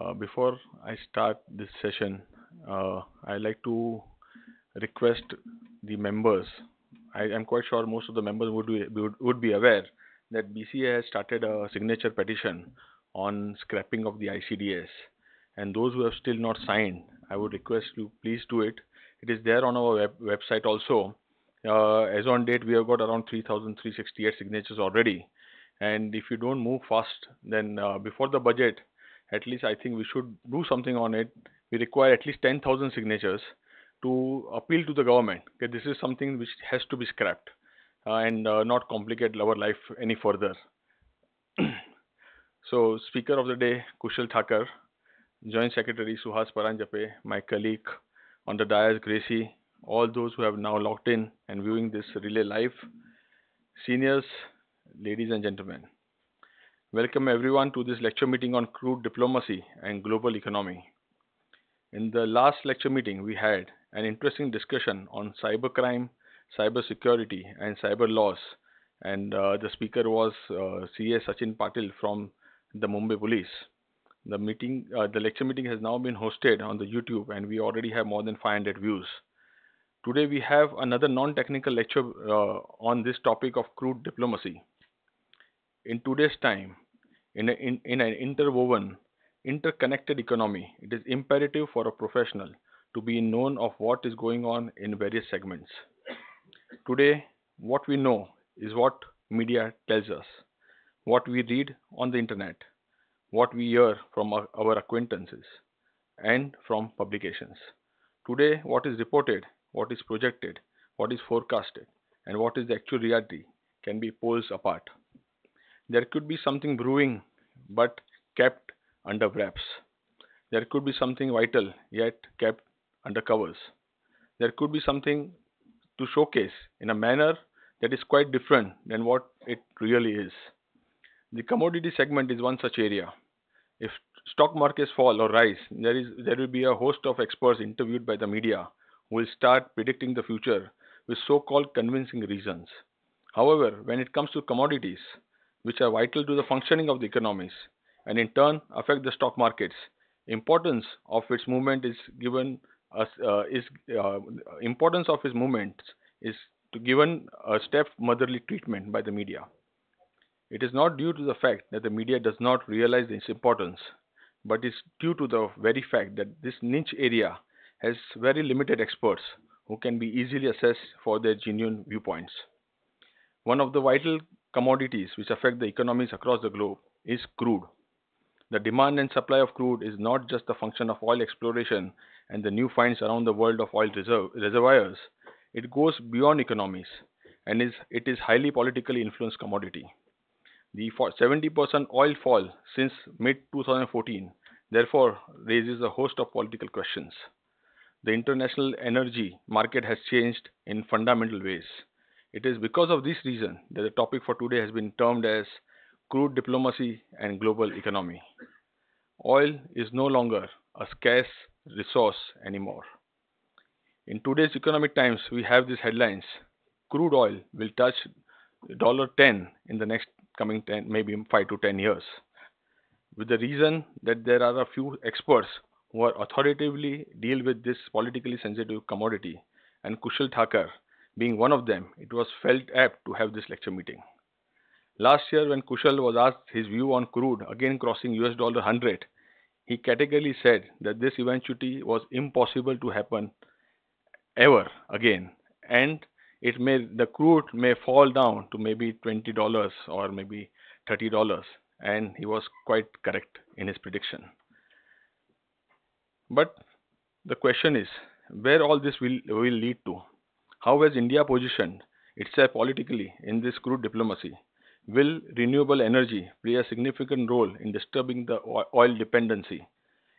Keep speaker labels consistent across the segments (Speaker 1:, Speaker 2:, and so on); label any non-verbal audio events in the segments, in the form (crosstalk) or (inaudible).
Speaker 1: Uh, before I start this session, uh, I'd like to request the members. I am quite sure most of the members would be, would, would be aware that BCA has started a signature petition on scrapping of the ICDS. And those who have still not signed, I would request you please do it. It is there on our web, website also. Uh, as on date, we have got around 3,368 signatures already. And if you don't move fast, then uh, before the budget, at least I think we should do something on it. We require at least 10,000 signatures to appeal to the government. Okay, this is something which has to be scrapped uh, and uh, not complicate our life any further. (clears throat) so, Speaker of the Day, Kushal Thakur, Joint Secretary Suhas Paranjape, my colleague on the dais, Gracie, all those who have now logged in and viewing this relay live, seniors, ladies and gentlemen. Welcome everyone to this lecture meeting on crude diplomacy and global economy. In the last lecture meeting, we had an interesting discussion on cybercrime, cyber security, and cyber laws. And uh, the speaker was uh, CA Sachin Patil from the Mumbai Police. The meeting, uh, the lecture meeting has now been hosted on the YouTube, and we already have more than 500 views. Today we have another non-technical lecture uh, on this topic of crude diplomacy in today's time, in, a, in, in an interwoven, interconnected economy, it is imperative for a professional to be known of what is going on in various segments. Today, what we know is what media tells us, what we read on the internet, what we hear from our, our acquaintances, and from publications. Today, what is reported, what is projected, what is forecasted, and what is the actual reality can be poles apart there could be something brewing but kept under wraps. There could be something vital yet kept under covers. There could be something to showcase in a manner that is quite different than what it really is. The commodity segment is one such area. If stock markets fall or rise, there is there will be a host of experts interviewed by the media who will start predicting the future with so-called convincing reasons. However, when it comes to commodities, which are vital to the functioning of the economies and in turn affect the stock markets. Importance of its movement is given us, uh, is uh, importance of its movements is to given a step motherly treatment by the media. It is not due to the fact that the media does not realize its importance, but is due to the very fact that this niche area has very limited experts who can be easily assessed for their genuine viewpoints. One of the vital commodities which affect the economies across the globe is crude. The demand and supply of crude is not just a function of oil exploration and the new finds around the world of oil reserve, reservoirs. It goes beyond economies and is, it is highly politically influenced commodity. The 70% oil fall since mid 2014 therefore raises a host of political questions. The international energy market has changed in fundamental ways. It is because of this reason that the topic for today has been termed as crude diplomacy and global economy. Oil is no longer a scarce resource anymore. In today's economic times, we have these headlines. Crude oil will touch $10 in the next coming 10, maybe 5 to 10 years. With the reason that there are a few experts who are authoritatively deal with this politically sensitive commodity, and Kushal Thakur being one of them, it was felt apt to have this lecture meeting. Last year, when Kushal was asked his view on crude again crossing US dollar 100, he categorically said that this eventuality was impossible to happen ever again, and it may the crude may fall down to maybe twenty dollars or maybe thirty dollars, and he was quite correct in his prediction. But the question is, where all this will will lead to? How has India positioned itself politically in this crude diplomacy? Will renewable energy play a significant role in disturbing the oil dependency?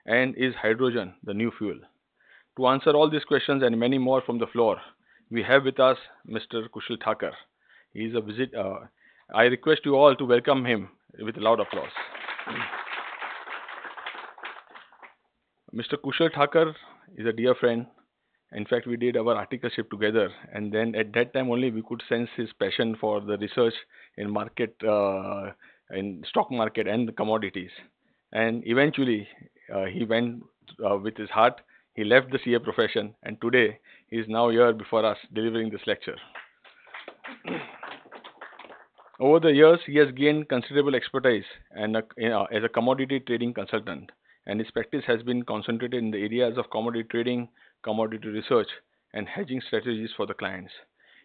Speaker 1: And is hydrogen the new fuel? To answer all these questions and many more from the floor, we have with us Mr. Kushal Thakur. He is a visit. Uh, I request you all to welcome him with a loud applause. Mr. Kushal Thakur is a dear friend in fact, we did our articleship together, and then at that time only we could sense his passion for the research in market, uh, in stock market and the commodities. And eventually, uh, he went uh, with his heart. He left the CA profession, and today he is now here before us delivering this lecture. (clears throat) Over the years, he has gained considerable expertise and uh, as a commodity trading consultant, and his practice has been concentrated in the areas of commodity trading, commodity research, and hedging strategies for the clients.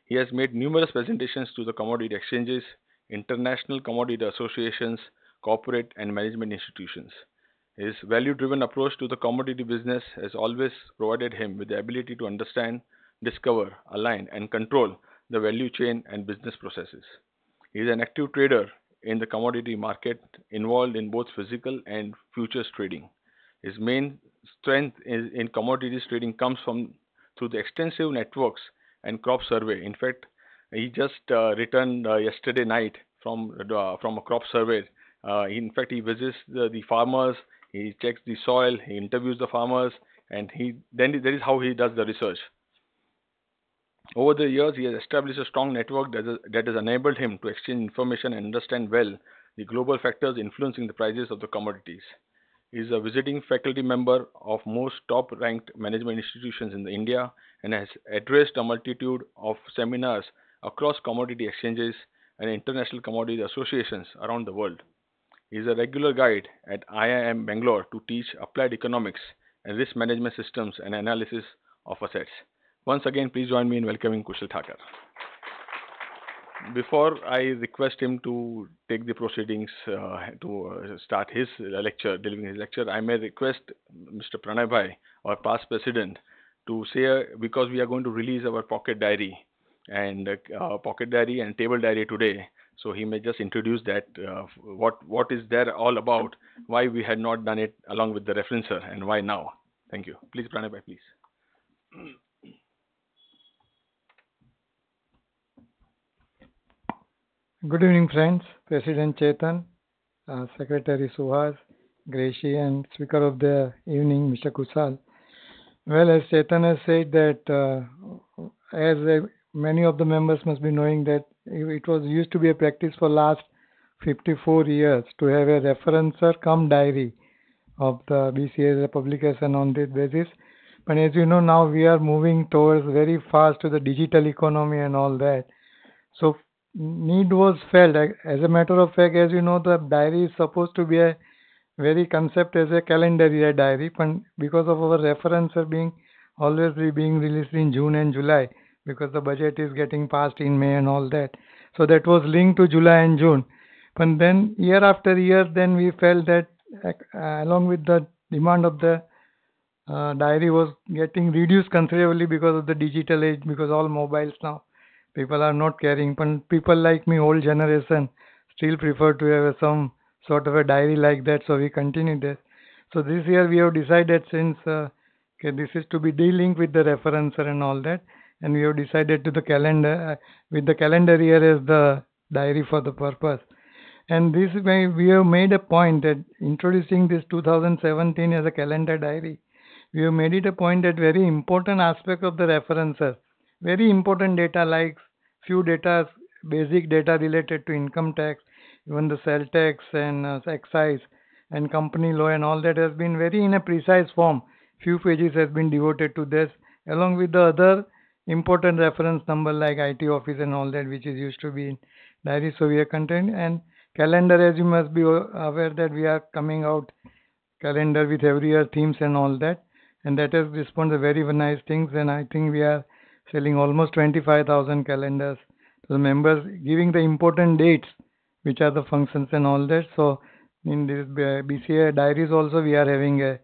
Speaker 1: He has made numerous presentations to the commodity exchanges, international commodity associations, corporate and management institutions. His value driven approach to the commodity business has always provided him with the ability to understand, discover, align, and control the value chain and business processes. He is an active trader in the commodity market, involved in both physical and futures trading. His main strength in commodities trading comes from through the extensive networks and crop survey. In fact, he just uh, returned uh, yesterday night from uh, from a crop survey. Uh, in fact, he visits the, the, farmers, he checks the soil, he interviews the farmers, and he then that is how he does the research. Over the years, he has established a strong network that, is, that has enabled him to exchange information and understand well the global factors influencing the prices of the commodities. Is a visiting faculty member of most top ranked management institutions in India and has addressed a multitude of seminars across commodity exchanges and international commodity associations around the world. He is a regular guide at IIM Bangalore to teach applied economics and risk management systems and analysis of assets. Once again, please join me in welcoming Kushal Thakur. Before I request him to take the proceedings uh, to uh, start his lecture, delivering his lecture, I may request Mr. Pranay Bhai, our past president, to say, because we are going to release our pocket diary and uh, pocket diary and table diary today, so he may just introduce that uh, what what is there all about why we had not done it along with the referencer and why now thank you please pranay bhai please
Speaker 2: Good evening, friends. President Chetan, uh, Secretary Suhas, Gracie, and Speaker of the evening, Mr. Kusal. Well, as Chetan has said that, uh, as uh, many of the members must be knowing that it was used to be a practice for last 54 years to have a referencer come diary of the BCA publication on this basis. But as you know, now we are moving towards very fast to the digital economy and all that. So need was felt. As a matter of fact, as you know, the diary is supposed to be a very concept as a calendar year diary, but because of our referencer being always being released in June and July, because the budget is getting passed in May and all that. So that was linked to July and June. But then year after year, then we felt that uh, along with the demand of the uh, diary was getting reduced considerably because of the digital age, because all mobiles now people are not carrying. But people like me, old generation, still prefer to have some sort of a diary like that. So we continue this. So this year we have decided since uh, okay, this is to be de-linked with the referencer and all that, and we have decided to the calendar uh, with the calendar year as the diary for the purpose. And this way we have made a point that introducing this 2017 as a calendar diary, we have made it a point that very important aspect of the referencer very important data like few data, basic data related to income tax, even the sales tax and uh, excise and company law and all that has been very in a precise form. Few pages has been devoted to this along with the other important reference number like IT office and all that which is used to be in diary. So we are content and calendar as you must be aware that we are coming out calendar with every year themes and all that and that has responded very nice things and I think we are selling almost 25,000 calendars to the members, giving the important dates, which are the functions and all that. So in this BCA diaries also we are having a,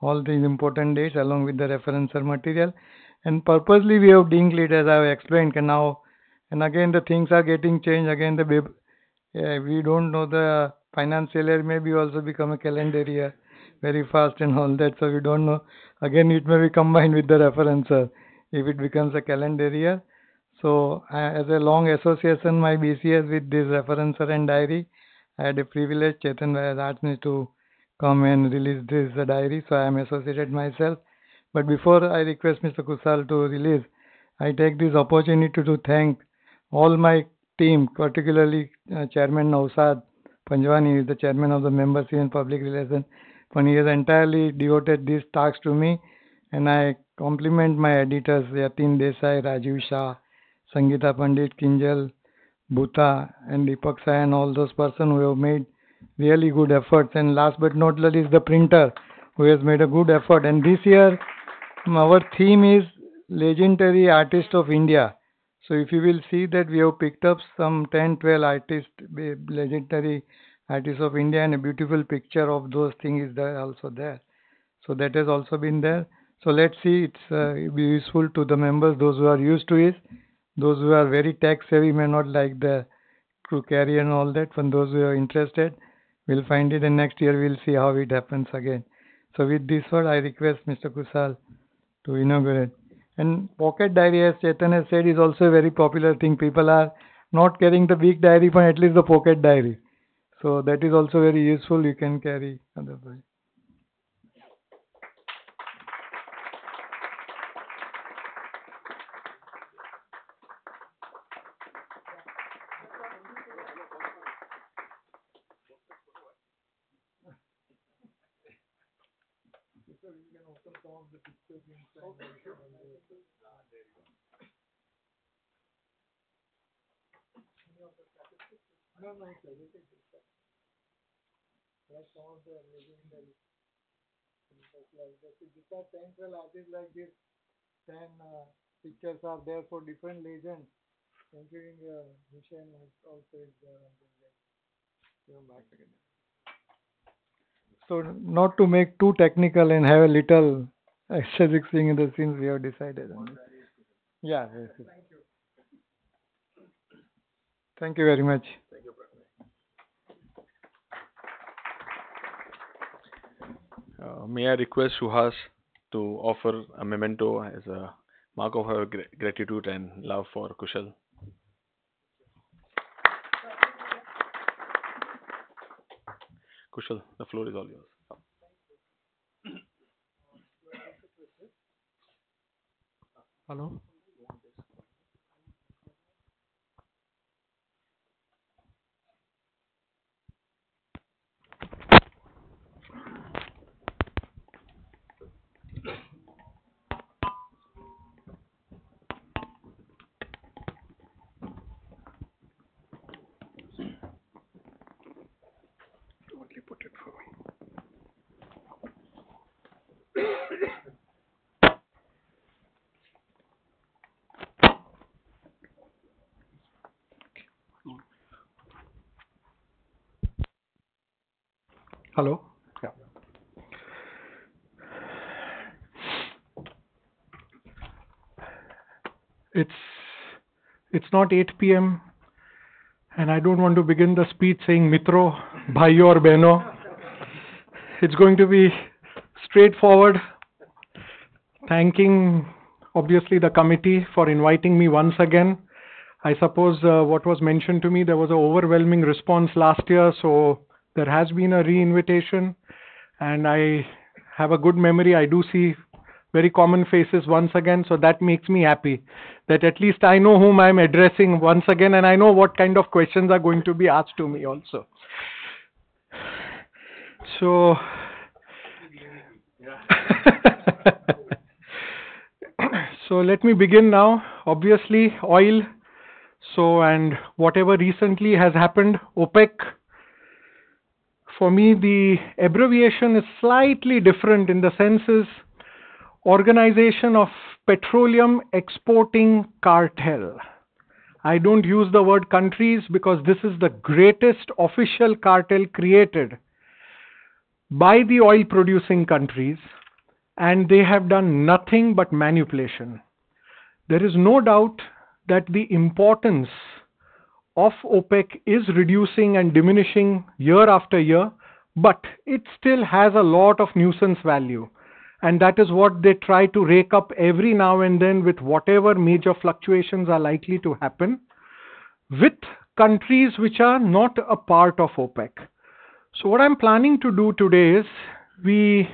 Speaker 2: all these important dates along with the referencer material. And purposely we have linked it as I have explained and now and again the things are getting changed again the uh, we don't know the financial year maybe also become a calendar year very fast and all that so we don't know again it may be combined with the referencer if it becomes a calendar year. So as a long association, my BCS with this referencer and diary, I had a privilege. Chetan has asked me to come and release this diary, so I am associated myself. But before I request Mr. Kusal to release, I take this opportunity to thank all my team, particularly uh, Chairman Nausad Panjwani, the chairman of the Membership and Public Relations, he has entirely devoted these task to me. And I compliment my editors, Yatin Desai, Rajiv Shah, Sangeeta Pandit, Kinjal, Bhuta, and Deepak Sai, and all those persons who have made really good efforts. And last but not least, the printer who has made a good effort. And this year, our theme is Legendary Artist of India. So if you will see that we have picked up some 10, 12 artists, legendary artists of India, and a beautiful picture of those things is there also there. So that has also been there. So let's see, it's uh, be useful to the members, those who are used to it. Those who are very tech savvy may not like the crew carry and all that. For those who are interested, we'll find it, and next year we'll see how it happens again. So with this word, I request Mr. Kusal to inaugurate. And pocket diary, as Chetan has said, is also a very popular thing. People are not carrying the big diary, but at least the pocket diary. So that is also very useful. You can carry otherwise. Like some of the like this. These are 10, 12 artists like this. 10 uh, pictures are there for different legends, including uh, also is there again. So, not to make too technical and have a little thing in the scenes, we have decided on. Yeah. Yes, yes. Thank you very much.
Speaker 1: Uh, may I request Suhas to offer a memento as a mark of our gratitude and love for Kushal? Kushal, the floor is all yours.
Speaker 3: Hello? Yeah. It's it's not 8 p.m. and I don't want to begin the speech saying mitro, bhaiyo or beno. It's going to be straightforward. Thanking obviously the committee for inviting me once again. I suppose uh, what was mentioned to me, there was an overwhelming response last year, so there has been a re-invitation and I have a good memory. I do see very common faces once again, so that makes me happy that at least I know whom I'm addressing once again and I know what kind of questions are going to be asked to me also. So, (laughs) so let me begin now. Obviously, oil. So, and whatever recently has happened, OPEC for me, the abbreviation is slightly different in the sense is Organization of Petroleum Exporting Cartel. I don't use the word countries because this is the greatest official cartel created by the oil producing countries and they have done nothing but manipulation. There is no doubt that the importance of OPEC is reducing and diminishing year after year, but it still has a lot of nuisance value. And that is what they try to rake up every now and then with whatever major fluctuations are likely to happen with countries which are not a part of OPEC. So, what I'm planning to do today is we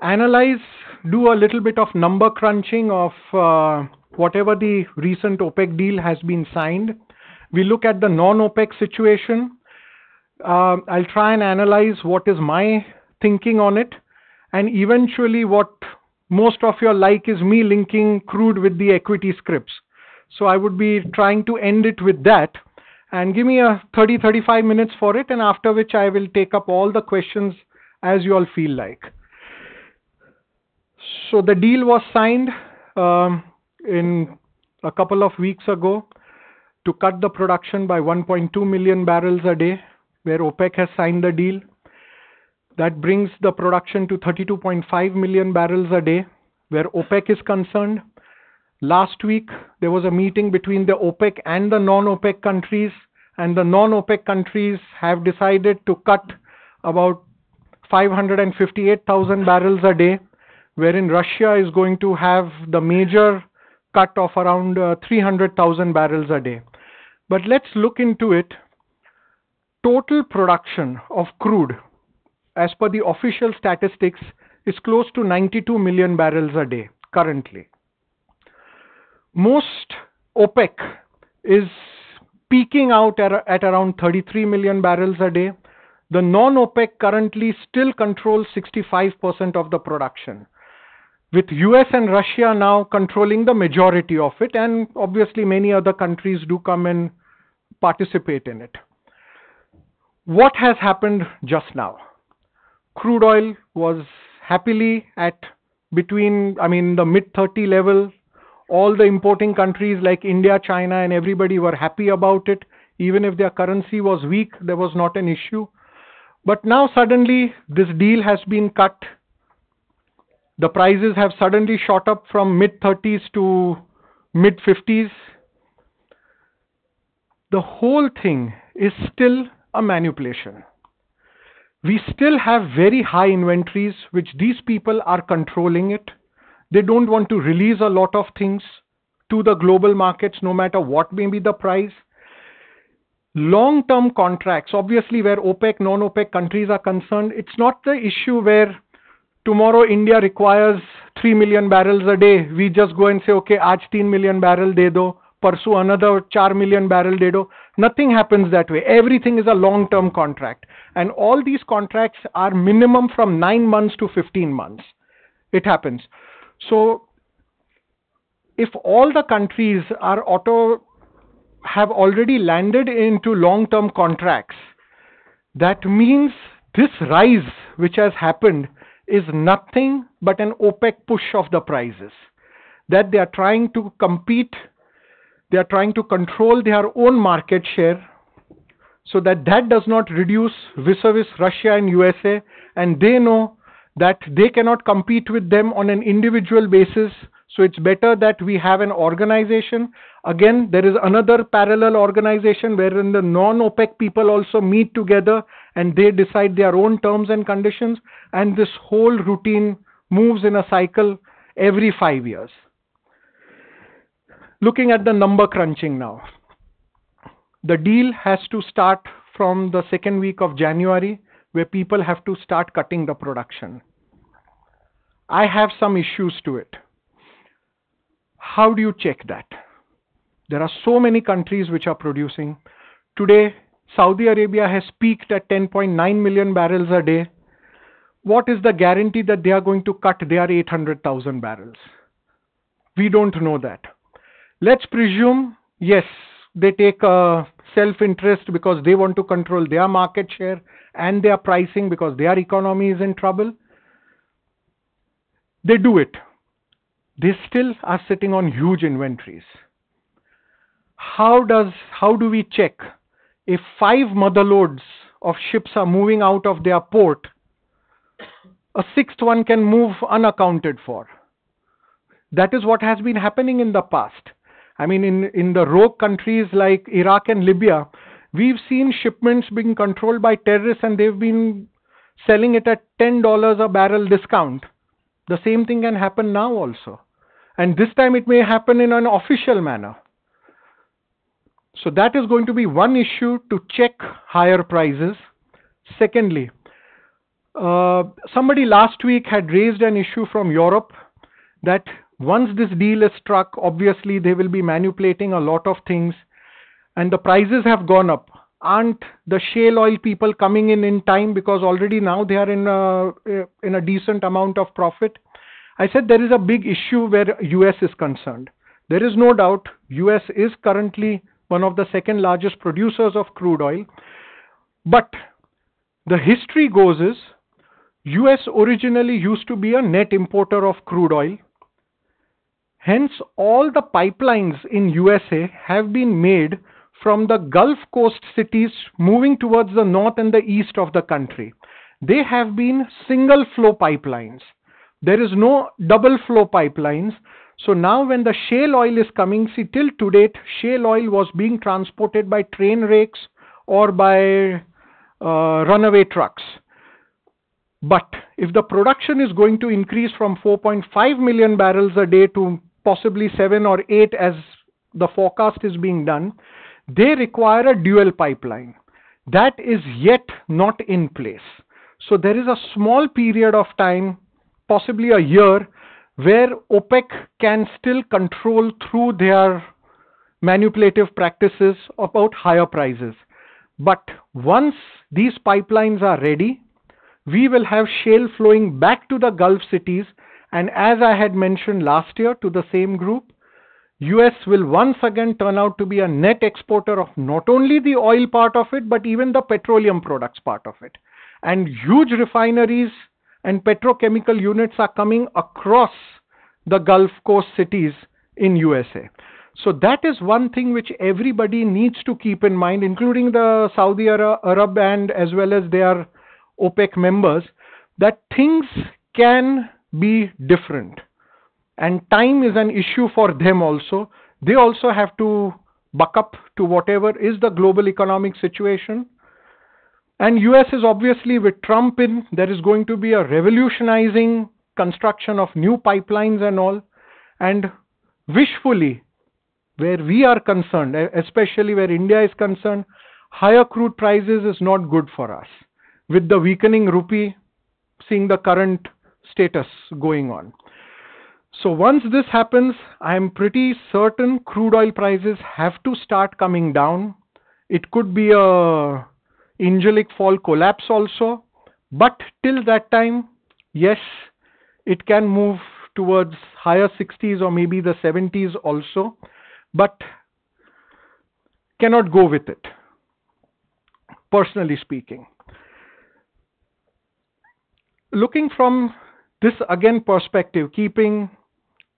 Speaker 3: analyze, do a little bit of number crunching of uh, whatever the recent OPEC deal has been signed we look at the non-OPEC situation. Uh, I'll try and analyze what is my thinking on it. And eventually, what most of your like is me linking crude with the equity scripts. So I would be trying to end it with that and give me a 30 35 minutes for it and after which I will take up all the questions as you all feel like. So the deal was signed um, in a couple of weeks ago to cut the production by 1.2 million barrels a day, where OPEC has signed the deal. That brings the production to 32.5 million barrels a day, where OPEC is concerned. Last week, there was a meeting between the OPEC and the non OPEC countries, and the non OPEC countries have decided to cut about 558,000 barrels a day, wherein Russia is going to have the major cut of around uh, 300,000 barrels a day. But let's look into it. Total production of crude, as per the official statistics, is close to 92 million barrels a day currently. Most OPEC is peaking out at, around 33 million barrels a day. The non-OPEC currently still controls 65% of the production, with US and Russia now controlling the majority of it, and obviously many other countries do come and participate in it. What has happened just now? Crude oil was happily at between, I mean, the mid 30 level. All the importing countries like India, China, and everybody were happy about it. Even if their currency was weak, there was not an issue. But now suddenly this deal has been cut. The prices have suddenly shot up from mid 30s to mid 50s. The whole thing is still a manipulation. We still have very high inventories, which these people are controlling it. They don't want to release a lot of things to the global markets, no matter what may be the price long term contracts, obviously, where OPEC, non OPEC countries are concerned, it's not the issue where tomorrow India requires 3 million barrels a day. We just go and say, okay, aaj 3 million barrel de do, parsu another 4 million barrel de do. Nothing happens that way. Everything is a long term contract. And all these contracts are minimum from 9 months to 15 months. It happens. So, if all the countries are auto have already landed into long term contracts, that means this rise which has happened is nothing but an OPEC push of the prices. That they are trying to compete, they are trying to control their own market share so that that does not reduce vis-a-vis Russia and USA and they know that they cannot compete with them on an individual basis so it's better that we have an organization. Again, there is another parallel organization wherein the non OPEC people also meet together and they decide their own terms and conditions. And this whole routine moves in a cycle every five years. Looking at the number crunching now. The deal has to start from the second week of January, where people have to start cutting the production. I have some issues to it how do you check that? There are so many countries which are producing. Today, Saudi Arabia has peaked at 10.9 million barrels a day. What is the guarantee that they are going to cut their 800,000 barrels? We don't know that. Let's presume, yes, they take a self interest because they want to control their market share and their pricing because their economy is in trouble. They do it they still are sitting on huge inventories. How does how do we check if five mother loads of ships are moving out of their port? A sixth one can move unaccounted for. That is what has been happening in the past. I mean, in, in the rogue countries like Iraq and Libya, we've seen shipments being controlled by terrorists and they've been selling it at $10 a barrel discount. The same thing can happen now also and this time it may happen in an official manner. So that is going to be one issue to check higher prices. Secondly, uh, somebody last week had raised an issue from Europe that once this deal is struck, obviously they will be manipulating a lot of things and the prices have gone up. aren't the shale oil people coming in in time because already now they are in a, in a decent amount of profit? I said there is a big issue where US is concerned. There is no doubt US is currently one of the second largest producers of crude oil. But the history goes is US originally used to be a net importer of crude oil. Hence, all the pipelines in USA have been made from the Gulf Coast cities moving towards the north and the east of the country. They have been single flow pipelines. There is no double flow pipelines. So now when the shale oil is coming, see till to date, shale oil was being transported by train rakes or by uh, runaway trucks. But if the production is going to increase from 4.5 million barrels a day to possibly 7 or 8 as the forecast is being done, they require a dual pipeline. That is yet not in place. So there is a small period of time, possibly a year, where OPEC can still control through their manipulative practices about higher prices. But once these pipelines are ready, we will have shale flowing back to the Gulf cities. And as I had mentioned last year to the same group, US will once again turn out to be a net exporter of not only the oil part of it, but even the petroleum products part of it. And huge refineries and petrochemical units are coming across the Gulf Coast cities in USA. So that is one thing which everybody needs to keep in mind, including the Saudi Arab and as well as their OPEC members, that things can be different. And time is an issue for them also. They also have to buck up to whatever is the global economic situation. And US is obviously with Trump in, there is going to be a revolutionizing construction of new pipelines and all. And wishfully, where we are concerned, especially where India is concerned, higher crude prices is not good for us. With the weakening rupee, seeing the current status going on. So once this happens, I am pretty certain crude oil prices have to start coming down. It could be a angelic fall collapse also, but till that time, yes, it can move towards higher 60s or maybe the 70s also but cannot go with it, personally speaking. Looking from this again perspective, keeping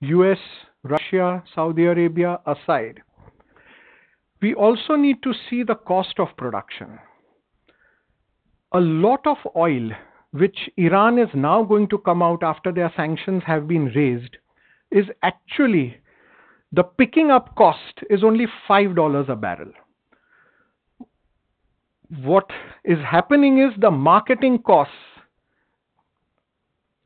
Speaker 3: US, Russia, Saudi Arabia aside, we also need to see the cost of production. A lot of oil, which Iran is now going to come out after their sanctions have been raised, is actually the picking up cost is only $5 a barrel. What is happening is the marketing costs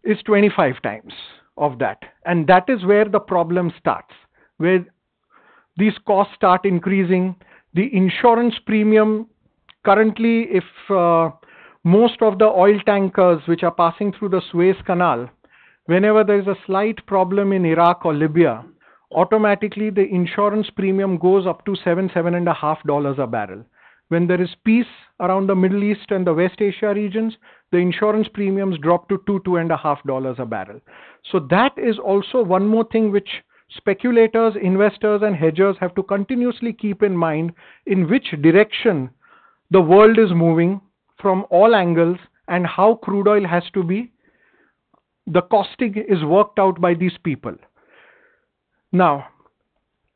Speaker 3: is 25 times of that. And that is where the problem starts, where these costs start increasing. The insurance premium currently, if uh, most of the oil tankers which are passing through the Suez Canal, whenever there is a slight problem in Iraq or Libya, automatically the insurance premium goes up to seven, seven and a half dollars a barrel. When there is peace around the Middle East and the West Asia regions, the insurance premiums drop to two, two and a half dollars a barrel. So that is also one more thing which speculators, investors, and hedgers have to continuously keep in mind in which direction the world is moving from all angles and how crude oil has to be. The costing is worked out by these people. Now,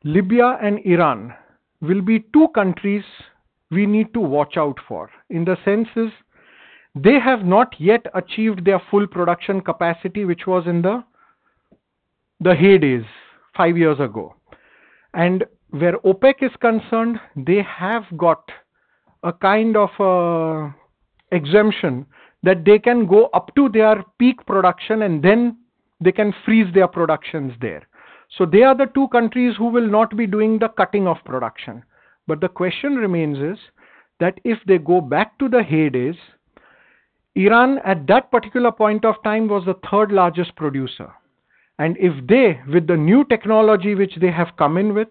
Speaker 3: Libya and Iran will be two countries we need to watch out for. In the sense is, they have not yet achieved their full production capacity, which was in the the heydays five years ago. And where OPEC is concerned, they have got a kind of a exemption that they can go up to their peak production and then they can freeze their productions there. So they are the two countries who will not be doing the cutting of production. But the question remains is that if they go back to the heydays, Iran at that particular point of time was the third largest producer. And if they, with the new technology which they have come in with,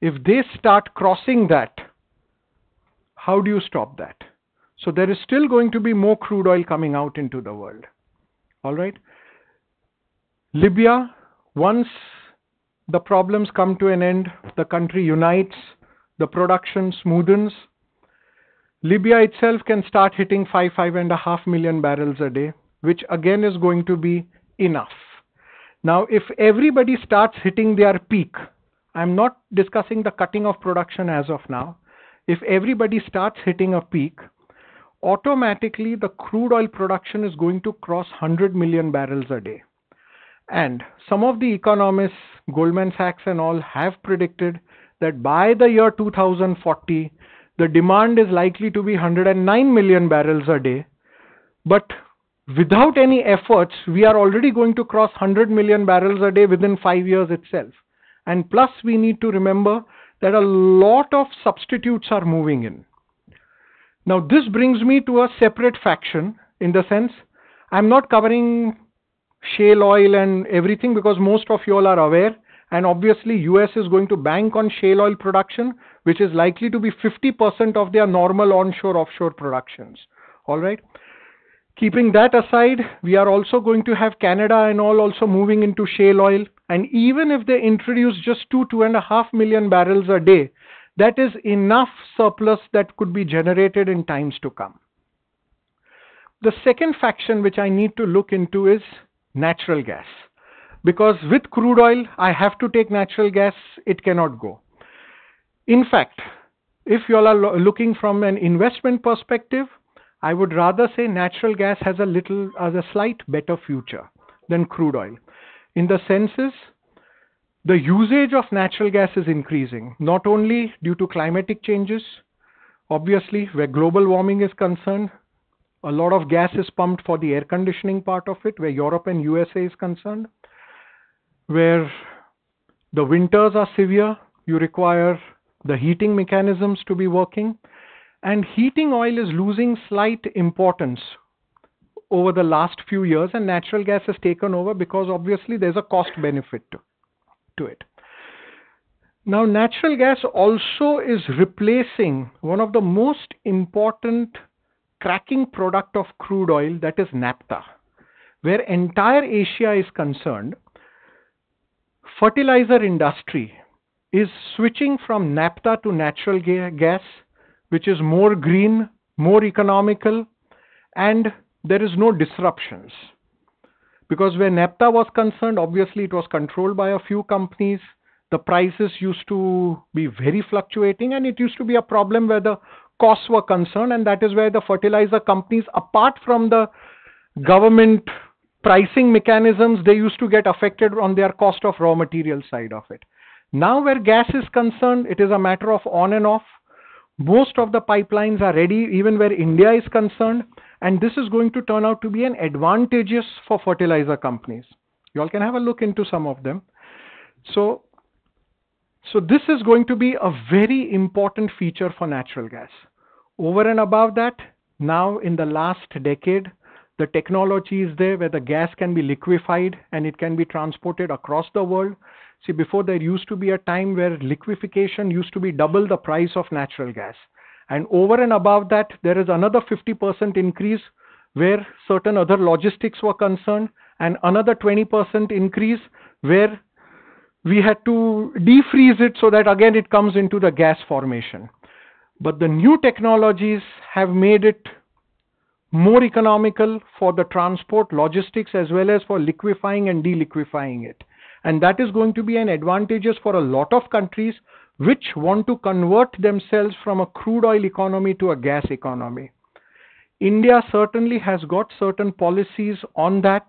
Speaker 3: if they start crossing that how do you stop that? So there is still going to be more crude oil coming out into the world. All right. Libya, once the problems come to an end, the country unites, the production smoothens. Libya itself can start hitting five, five and a half million barrels a day, which again is going to be enough. Now, if everybody starts hitting their peak, I'm not discussing the cutting of production as of now. If everybody starts hitting a peak, automatically the crude oil production is going to cross 100 million barrels a day. And some of the economists, Goldman Sachs and all, have predicted that by the year 2040, the demand is likely to be 109 million barrels a day. But without any efforts, we are already going to cross 100 million barrels a day within five years itself. And plus, we need to remember that a lot of substitutes are moving in. Now, this brings me to a separate faction in the sense I'm not covering shale oil and everything because most of you all are aware and obviously US is going to bank on shale oil production which is likely to be 50% of their normal onshore offshore productions. All right. Keeping that aside we are also going to have Canada and all also moving into shale oil. And even if they introduce just two two and a half million barrels a day that is enough surplus that could be generated in times to come. The second faction which I need to look into is natural gas. Because with crude oil, I have to take natural gas, it cannot go. In fact, if you all are lo- looking from an investment perspective, I would rather say natural gas has a little, has a slight better future than crude oil. In the senses, the usage of natural gas is increasing, not only due to climatic changes, obviously, where global warming is concerned, a lot of gas is pumped for the air conditioning part of it, where Europe and USA is concerned. Where the winters are severe, you require the heating mechanisms to be working. And heating oil is losing slight importance over the last few years, and natural gas has taken over because obviously there's a cost benefit to, to it. Now, natural gas also is replacing one of the most important cracking product of crude oil, that is naphtha. Where entire Asia is concerned, fertilizer industry is switching from naphtha to natural ga- gas, which is more green, more economical, and there is no disruptions. Because where naphtha was concerned, obviously it was controlled by a few companies. The prices used to be very fluctuating, and it used to be a problem where the costs were concerned, and that is where the fertilizer companies, apart from the government pricing mechanisms, they used to get affected on their cost of raw material side of it. Now, where gas is concerned, it is a matter of on and off. Most of the pipelines are ready, even where India is concerned, and this is going to turn out to be an advantageous for fertilizer companies. You all can have a look into some of them. So, so this is going to be a very important feature for natural gas. Over and above that, now in the last decade, the technology is there where the gas can be liquefied and it can be transported across the world. See, before there used to be a time where liquefaction used to be double the price of natural gas. And over and above that, there is another 50% increase where certain other logistics were concerned, and another 20% increase where we had to defreeze it so that again it comes into the gas formation. But the new technologies have made it more economical for the transport, logistics, as well as for liquefying and deliquefying it. And that is going to be an advantageous for a lot of countries which want to convert themselves from a crude oil economy to a gas economy. India certainly has got certain policies on that.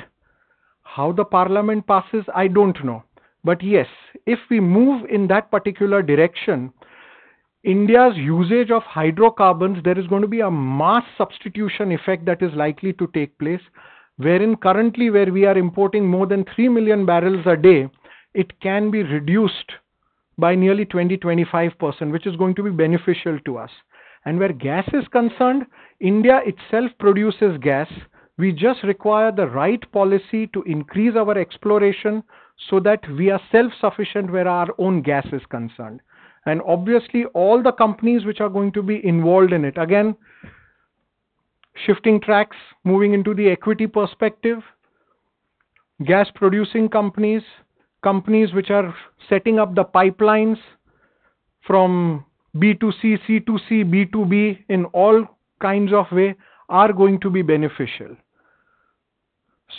Speaker 3: How the parliament passes, I don't know. But yes, if we move in that particular direction, India's usage of hydrocarbons, there is going to be a mass substitution effect that is likely to take place, wherein currently, where we are importing more than 3 million barrels a day, it can be reduced by nearly 20 25%, which is going to be beneficial to us. And where gas is concerned, India itself produces gas. We just require the right policy to increase our exploration so that we are self sufficient where our own gas is concerned. And obviously, all the companies which are going to be involved in it, again, shifting tracks, moving into the equity perspective, gas producing companies, companies which are setting up the pipelines from B2C, C2C, B2B in all kinds of way are going to be beneficial.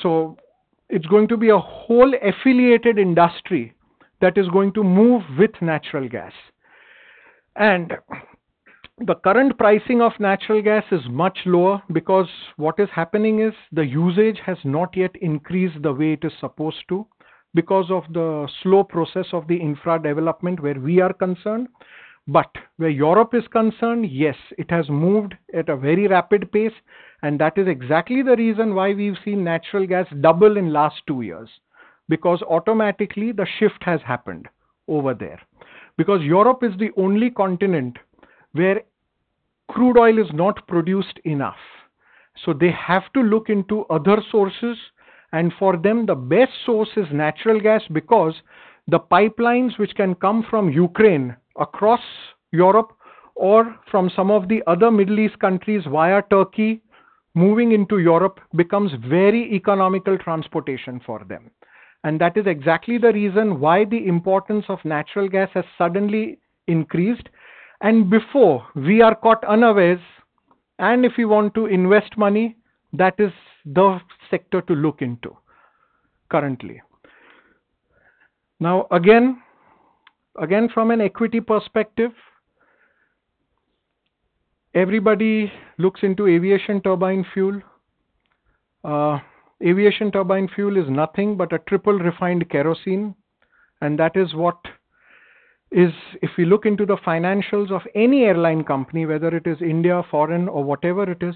Speaker 3: So it's going to be a whole affiliated industry that is going to move with natural gas. And the current pricing of natural gas is much lower because what is happening is the usage has not yet increased the way it is supposed to because of the slow process of the infra development where we are concerned. But where Europe is concerned, yes, it has moved at a very rapid pace, and that is exactly the reason why we've seen natural gas double in last two years, because automatically the shift has happened over there. Because Europe is the only continent where crude oil is not produced enough. So they have to look into other sources, and for them, the best source is natural gas because the pipelines which can come from Ukraine across Europe or from some of the other Middle East countries via Turkey moving into Europe becomes very economical transportation for them. And that is exactly the reason why the importance of natural gas has suddenly increased. And before we are caught unawares, and if we want to invest money, that is the sector to look into currently. Now, again, again from an equity perspective, everybody looks into aviation turbine fuel. Uh, aviation turbine fuel is nothing but a triple refined kerosene, and that is what is if we look into the financials of any airline company, whether it is India, foreign, or whatever it is,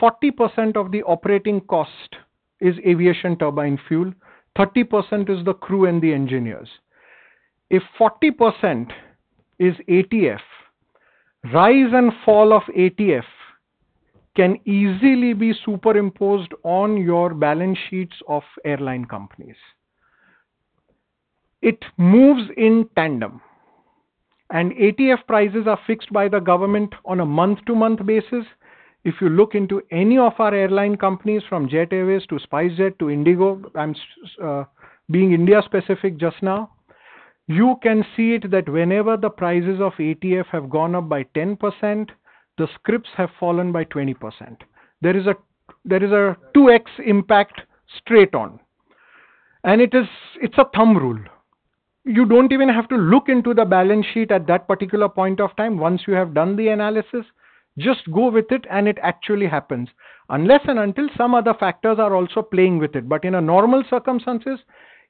Speaker 3: 40% of the operating cost is aviation turbine fuel, 30% is the crew and the engineers. If 40% is ATF, rise and fall of ATF can easily be superimposed on your balance sheets of airline companies. It moves in tandem. And ATF prices are fixed by the government on a month to month basis. If you look into any of our airline companies from Jet Airways to SpiceJet to Indigo, I'm uh, being India specific just now, you can see it that whenever the prices of ATF have gone up by 10%, the scrips have fallen by 20%. There is a there is a 2x impact straight on. And it is it's a thumb rule. You don't even have to look into the balance sheet at that particular point of time. Once you have done the analysis, just go with it and it actually happens. Unless and until some other factors are also playing with it. But in a normal circumstances,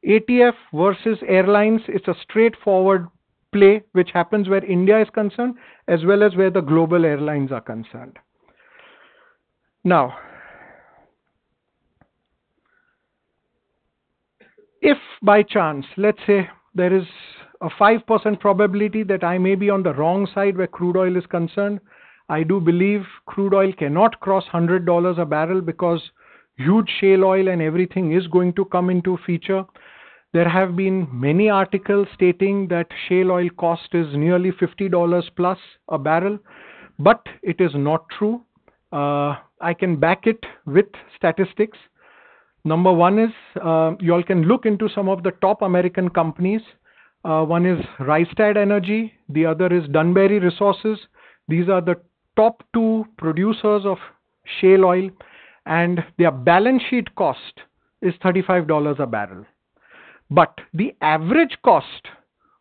Speaker 3: ATF versus airlines, it's a straightforward play which happens where India is concerned as well as where the global airlines are concerned. Now, if by chance, let's say there is a 5% probability that I may be on the wrong side where crude oil is concerned, I do believe crude oil cannot cross $100 a barrel because huge shale oil and everything is going to come into feature. There have been many articles stating that shale oil cost is nearly $50 plus a barrel, but it is not true. Uh, I can back it with statistics. Number one is uh, you all can look into some of the top American companies. Uh, one is Rystad Energy, the other is Denbury Resources. These are the top two producers of shale oil, and their balance sheet cost is $35 a barrel. But the average cost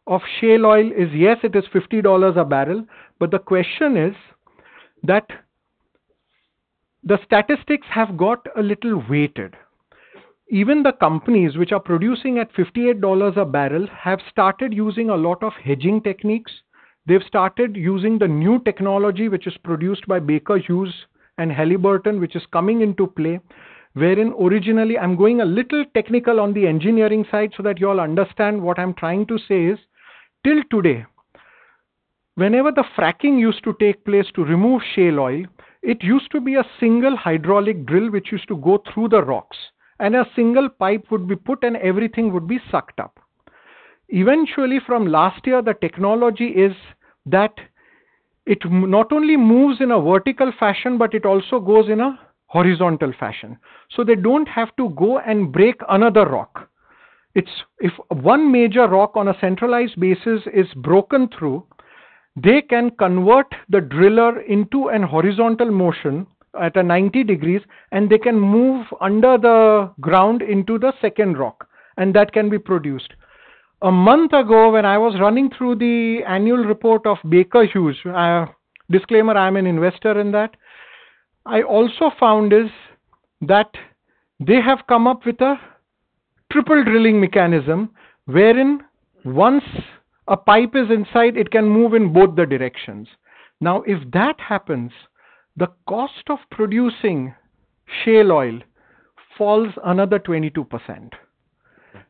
Speaker 3: of shale oil is yes, it is $50 a barrel, but the question is that the statistics have got a little weighted. Even the companies which are producing at $58 a barrel have started using a lot of hedging techniques. They've started using the new technology which is produced by Baker Hughes and Halliburton, which is coming into play, wherein originally I'm going a little technical on the engineering side so that you all understand what I'm trying to say is till today, whenever the fracking used to take place to remove shale oil, it used to be a single hydraulic drill which used to go through the rocks and a single pipe would be put and everything would be sucked up. Eventually, from last year, the technology is that it not only moves in a vertical fashion, but it also goes in a horizontal fashion. So they don't have to go and break another rock. It's if one major rock on a centralized basis is broken through, they can convert the driller into an horizontal motion at a 90 degrees and they can move under the ground into the second rock and that can be produced. A month ago, when I was running through the annual report of Baker Hughes, uh, disclaimer, I'm an investor in that. I also found is that they have come up with a triple drilling mechanism wherein once a pipe is inside, it can move in both the directions. Now, if that happens, the cost of producing shale oil falls another 22%.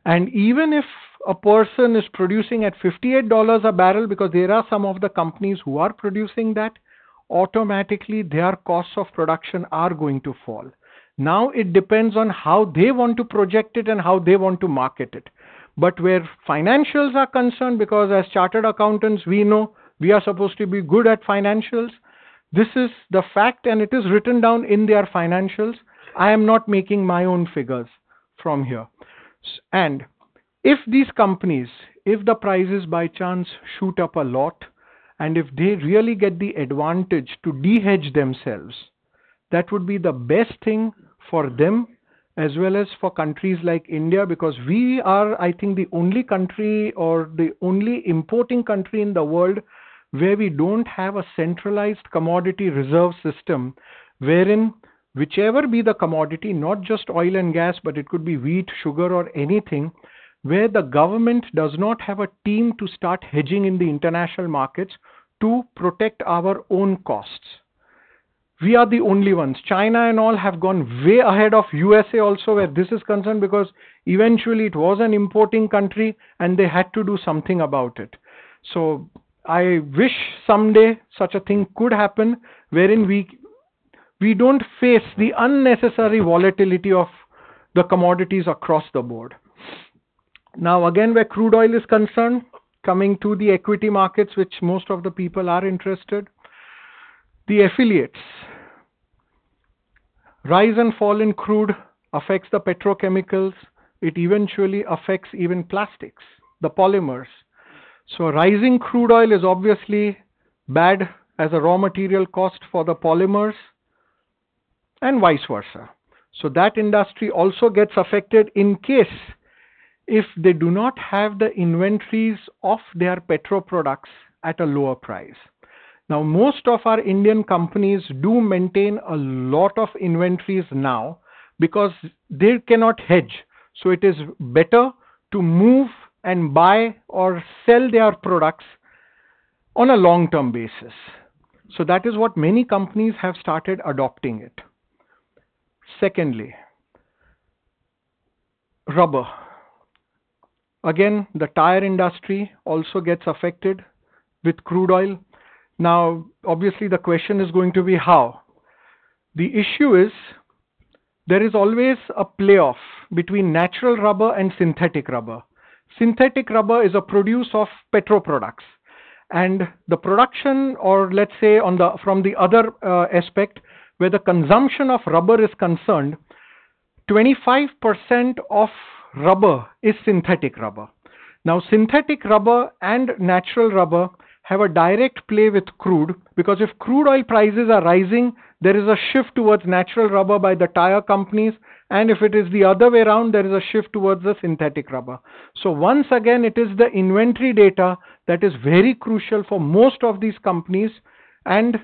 Speaker 3: And even if a person is producing at $58 a barrel, because there are some of the companies who are producing that, automatically their costs of production are going to fall. Now it depends on how they want to project it and how they want to market it. But where financials are concerned, because as chartered accountants, we know we are supposed to be good at financials. This is the fact, and it is written down in their financials. I am not making my own figures from here. And if these companies, if the prices by chance shoot up a lot, and if they really get the advantage to de-hedge themselves, that would be the best thing for them as well as for countries like India because we are, I think, the only country or the only importing country in the world where we don't have a centralized commodity reserve system wherein whichever be the commodity, not just oil and gas, but it could be wheat, sugar, or anything, where the government does not have a team to start hedging in the international markets to protect our own costs. We are the only ones. China and all have gone way ahead of USA also where this is concerned because eventually it was an importing country and they had to do something about it. So I wish someday such a thing could happen wherein we we don't face the unnecessary volatility of the commodities across the board. Now, again, where crude oil is concerned, coming to the equity markets, which most of the people are interested, the affiliates. Rise and fall in crude affects the petrochemicals. It eventually affects even plastics, the polymers. So rising crude oil is obviously bad as a raw material cost for the polymers and vice versa. So that industry also gets affected in case if they do not have the inventories of their petro products at a lower price. Now, most of our Indian companies do maintain a lot of inventories now because they cannot hedge. So it is better to move and buy or sell their products on a long term basis. So that is what many companies have started adopting it. Secondly, rubber. Again, the tire industry also gets affected with crude oil. Now, obviously, the question is going to be how. The issue is there is always a playoff between natural rubber and synthetic rubber. Synthetic rubber is a produce of petro products, and the production, or let's say on the from the other uh, aspect, where the consumption of rubber is concerned, 25% of rubber is synthetic rubber. Now, synthetic rubber and natural rubber have a direct play with crude because if crude oil prices are rising, there is a shift towards natural rubber by the tire companies. And if it is the other way around, there is a shift towards the synthetic rubber. So, once again, it is the inventory data that is very crucial for most of these companies and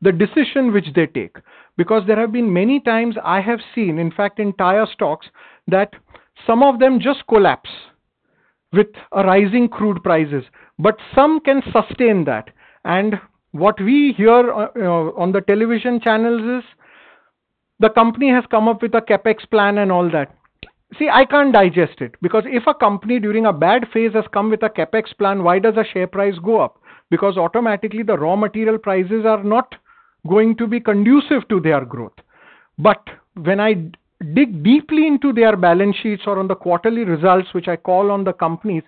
Speaker 3: the decision which they take. Because there have been many times I have seen, in fact, in tire stocks, that some of them just collapse with a rising crude prices, but some can sustain that. And what we hear uh, on the television channels is the company has come up with a capex plan and all that. See, I can't digest it because if a company during a bad phase has come with a capex plan, why does the share price go up? Because automatically the raw material prices are not going to be conducive to their growth. But when I dig deeply into their balance sheets or on the quarterly results, which I call on the companies,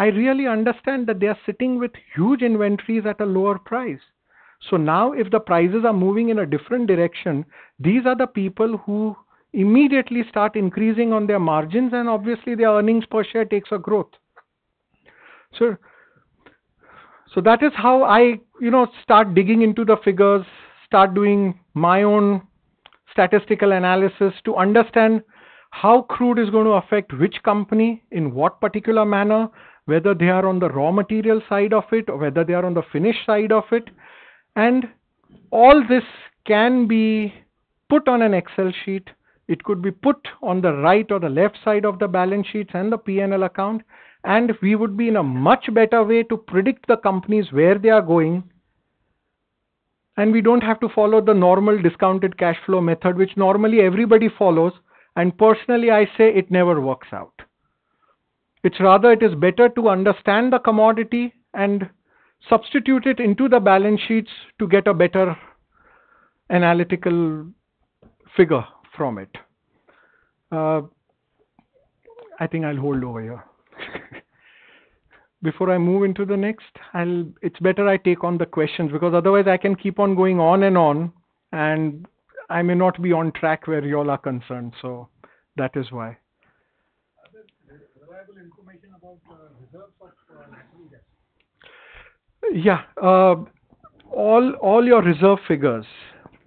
Speaker 3: I really understand that they are sitting with huge inventories at a lower price. So now, if the prices are moving in a different direction, these are the people who immediately start increasing on their margins, and obviously their earnings per share takes a growth. So, so that is how I, you know, start digging into the figures, start doing my own statistical analysis to understand how crude is going to affect which company in what particular manner, whether they are on the raw material side of it or whether they are on the finished side of it. And all this can be put on an Excel sheet. It could be put on the right or the left side of the balance sheets and the P&L account. And we would be in a much better way to predict the companies where they are going. And we don't have to follow the normal discounted cash flow method, which normally everybody follows. And personally, I say it never works out. It's rather, it is better to understand the commodity and substitute it into the balance sheets to get a better analytical figure from it. Uh, I think I'll hold over here. (laughs) Before I move into the next, I'll, it's better I take on the questions because otherwise I can keep on going on and on and I may not be on track where you all are concerned. So that is why. Yeah, uh, all all your reserve figures,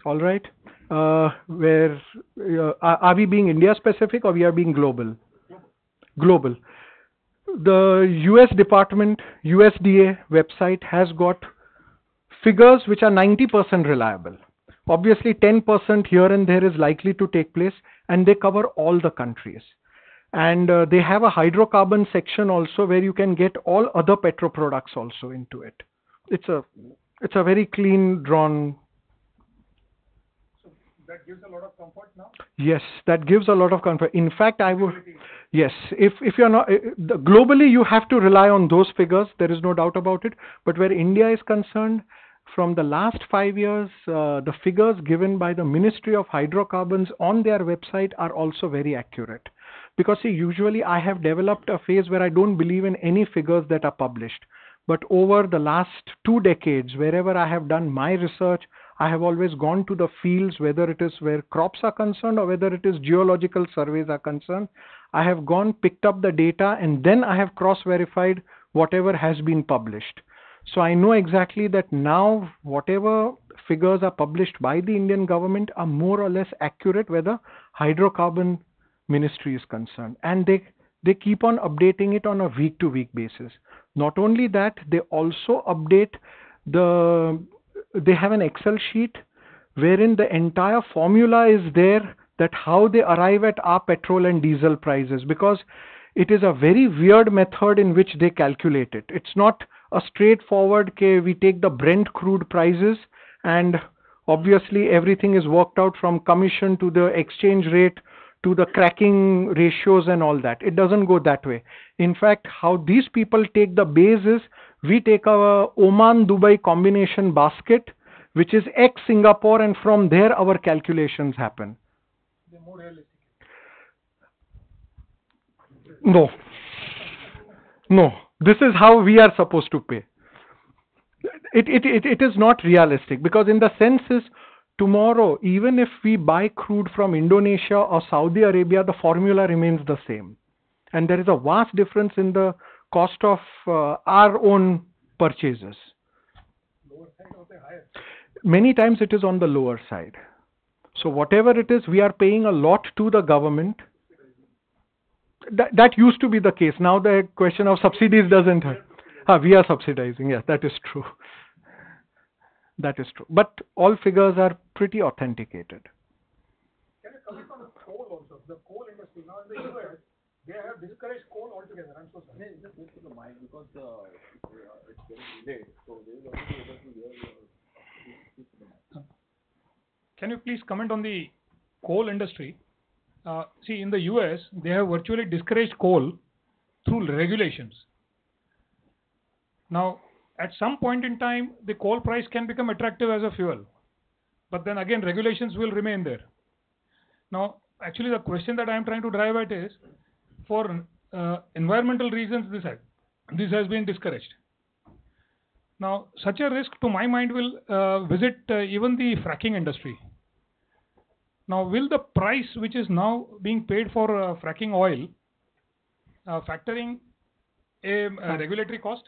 Speaker 3: all right. Uh, where uh, are, are we being India specific or we are being global? Global. The U.S. Department USDA website has got figures which are 90% reliable. Obviously, 10% here and there is likely to take place, and they cover all the countries. And uh, they have a hydrocarbon section also where you can get all other petro products also into it. It's a it's a very clean drawn.
Speaker 2: So that gives a lot of comfort now.
Speaker 3: Yes, that gives a lot of comfort. In fact, I would. Yes, if if you're not uh, globally, you have to rely on those figures. There is no doubt about it. But where India is concerned, from the last five years, uh, the figures given by the Ministry of Hydrocarbons on their website are also very accurate. Because see, usually I have developed a phase where I don't believe in any figures that are published. But over the last two decades, wherever I have done my research, I have always gone to the fields, whether it is where crops are concerned or whether it is geological surveys are concerned. I have gone, picked up the data, and then I have cross verified whatever has been published. So I know exactly that now whatever figures are published by the Indian government are more or less accurate whether hydrocarbon ministry is concerned. And they, they keep on updating it on a week to week basis. Not only that, they also update the, they have an Excel sheet wherein the entire formula is there that how they arrive at our petrol and diesel prices because it is a very weird method in which they calculate it. It's not a straightforward okay, we take the Brent crude prices and obviously everything is worked out from commission to the exchange rate to the cracking ratios and all that. It doesn't go that way. In fact, how these people take the base is we take our Oman Dubai combination basket, which is ex Singapore, and from there our calculations happen. No. No. This is how we are supposed to pay. It, it, it, it is not realistic because, in the sense, is tomorrow, even if we buy crude from Indonesia or Saudi Arabia, the formula remains the same. And there is a vast difference in the cost of uh, our own purchases. Many times it is on the lower side. So, whatever it is, we are paying a lot to the government. That, that used to be the case. Now, the question of subsidies doesn't. Ah, we are subsidizing. Yes, that is true. That is true. But all figures are pretty authenticated.
Speaker 2: Can you comment on the coal also? The coal industry now in the US, they have discouraged coal altogether. I'm so sorry.
Speaker 4: just wait for the mic because uh, it's getting delayed. So they will also able to hear your speak to the mic.
Speaker 2: Can you please comment on the coal industry? Uh, see, in the US, they have virtually discouraged coal through regulations. Now, at some point in time, the coal price can become attractive as a fuel. But then again, regulations will remain there. Now, actually, the question that I am trying to drive at is for uh, environmental reasons, this
Speaker 5: this has been discouraged. Now, such a risk, to my mind, will uh, visit uh, even the fracking industry. Now, will the price which is now being paid for uh, fracking oil uh, factoring a, a regulatory cost?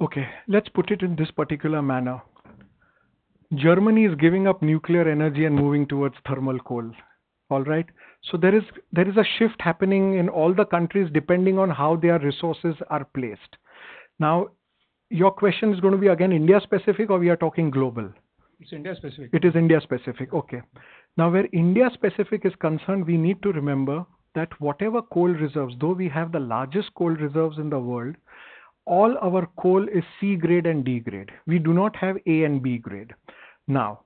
Speaker 3: Okay, let's put it in this particular manner. Germany is giving up nuclear energy and moving towards thermal coal. All right. So there is there is a shift happening in all the countries depending on how their resources are placed. Now, your question is going to be again India specific or we are talking global?
Speaker 5: It's India specific.
Speaker 3: It is India specific. Okay. Now, where India specific is concerned, we need to remember that whatever coal reserves, though we have the largest coal reserves in the world, all our coal is C grade and D grade. We do not have A and B grade. Now,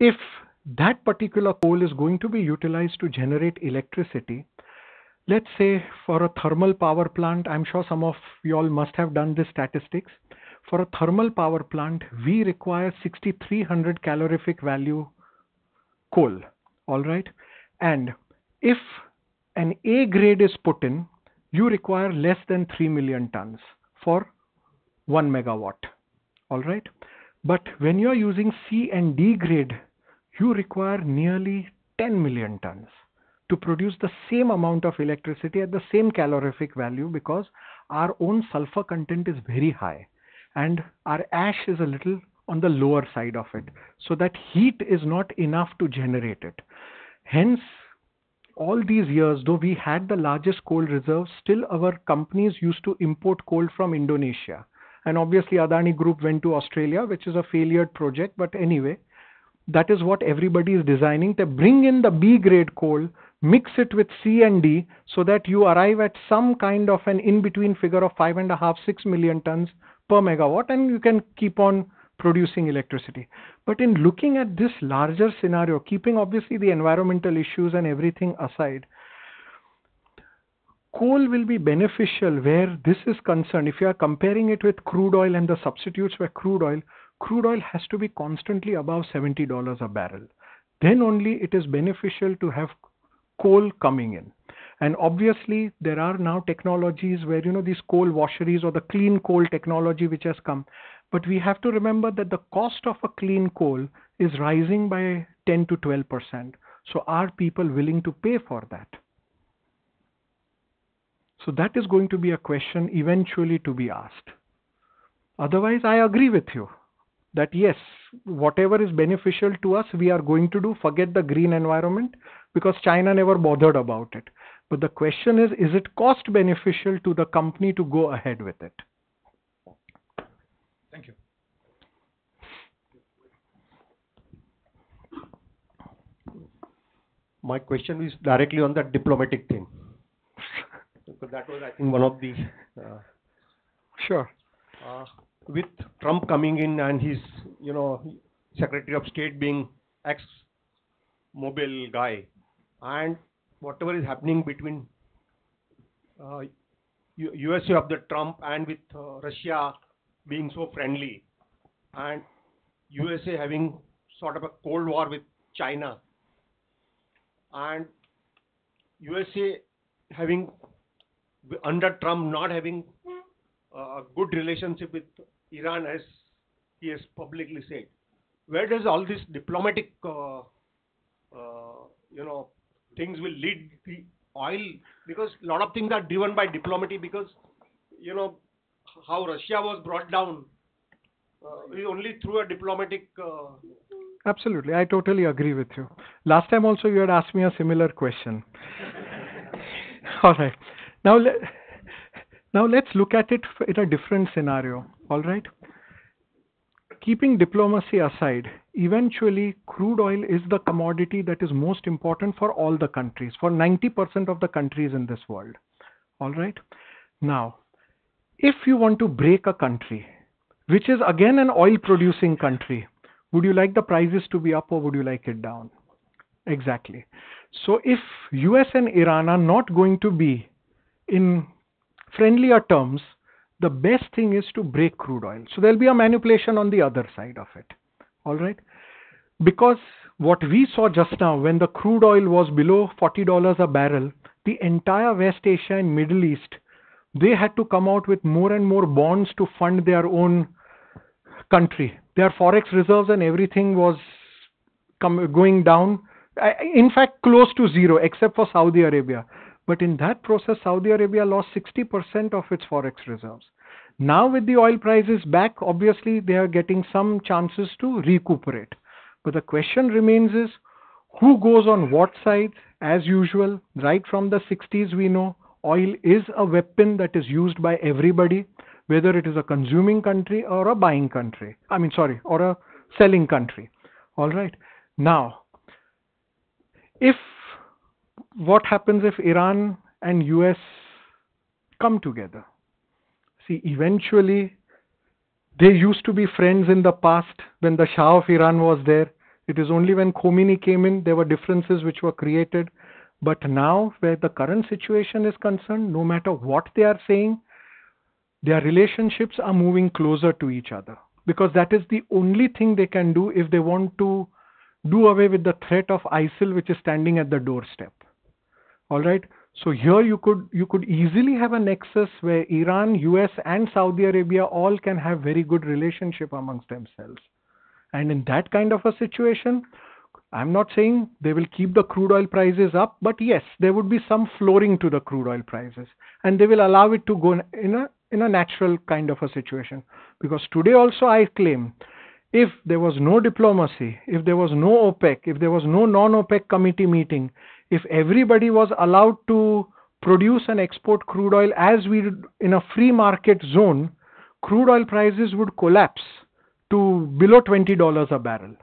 Speaker 3: if that particular coal is going to be utilized to generate electricity, let's say for a thermal power plant, I'm sure some of you all must have done the statistics. For a thermal power plant, we require 6300 calorific value coal. All right. And if an A grade is put in, you require less than 3 million tons for 1 megawatt. All right. But when you are using C and D grade, you require nearly 10 million tons to produce the same amount of electricity at the same calorific value because our own sulfur content is very high and our ash is a little on the lower side of it. So that heat is not enough to generate it. Hence, all these years, though we had the largest coal reserves, still our companies used to import coal from Indonesia. And obviously, Adani Group went to Australia, which is a failed project. But anyway, that is what everybody is designing to bring in the B grade coal, mix it with C and D, so that you arrive at some kind of an in between figure of five and a half, six million tons per megawatt, and you can keep on producing electricity. But in looking at this larger scenario, keeping obviously the environmental issues and everything aside, coal will be beneficial where this is concerned. If you are comparing it with crude oil and the substitutes for crude oil, crude oil has to be constantly above $70 a barrel. Then only it is beneficial to have coal coming in. And obviously, there are now technologies where, you know, these coal washeries or the clean coal technology which has come. But we have to remember that the cost of a clean coal is rising by 10 to 12%. So are people willing to pay for that? So that is going to be a question eventually to be asked. Otherwise, I agree with you that yes, whatever is beneficial to us, we are going to do. Forget the green environment because China never bothered about it. But the question is, is it cost beneficial to the company to go ahead with it?
Speaker 5: Thank you.
Speaker 6: My question is directly on the diplomatic thing. because that was, I think, one of the. Uh,
Speaker 3: Sure.
Speaker 6: uh, with Trump coming in and his, you know, Secretary of State being ex-Mobil guy, and whatever is happening between uh, USA of the Trump and with uh, Russia being so friendly, and USA having sort of a cold war with China, and USA having under Trump not having a good relationship with Iran as he has publicly said. Where does all this diplomatic, uh, uh, you know, things will lead the oil? Because a lot of things are driven by diplomacy. Because you know how Russia was brought down uh, only through a diplomatic. Uh,
Speaker 3: Absolutely. I totally agree with you. Last time also you had asked me a similar question. (laughs) All right. Now, le- (laughs) now let's look at it in a different scenario. All right. Keeping diplomacy aside, eventually crude oil is the commodity that is most important for all the countries, for 90% of the countries in this world. All right. Now, if you want to break a country, which is again an oil producing country, would you like the prices to be up or would you like it down? Exactly. So if US and Iran are not going to be in friendlier terms, the best thing is to break crude oil. So there'll be a manipulation on the other side of it. All right. Because what we saw just now, when the crude oil was below $40 a barrel, the entire West Asia and Middle East they had to come out with more and more bonds to fund their own country. Their forex reserves and everything was com- going down. In fact, close to zero, except for Saudi Arabia. But in that process, Saudi Arabia lost 60% of its forex reserves. Now, with the oil prices back, obviously they are getting some chances to recuperate. But the question remains is who goes on what side? As usual, right from the 60s, we know oil is a weapon that is used by everybody, whether it is a consuming country or a buying country. I mean, sorry, or a selling country. All right. Now, if what happens if Iran and US come together? See, eventually, they used to be friends in the past when the Shah of Iran was there. It is only when Khomeini came in, there were differences which were created. But now, where the current situation is concerned, no matter what they are saying, their relationships are moving closer to each other because that is the only thing they can do if they want to do away with the threat of ISIL, which is standing at the doorstep. All right. So here you could you could easily have a nexus where Iran, US, and Saudi Arabia all can have very good relationship amongst themselves. And in that kind of a situation, I'm not saying they will keep the crude oil prices up, but yes, there would be some flooring to the crude oil prices, and they will allow it to go in a in a natural kind of a situation. Because today also I claim, if there was no diplomacy, if there was no OPEC, if there was no non-OPEC committee meeting, if everybody was allowed to produce and export crude oil as we did in a free market zone, crude oil prices would collapse to below $20 a barrel.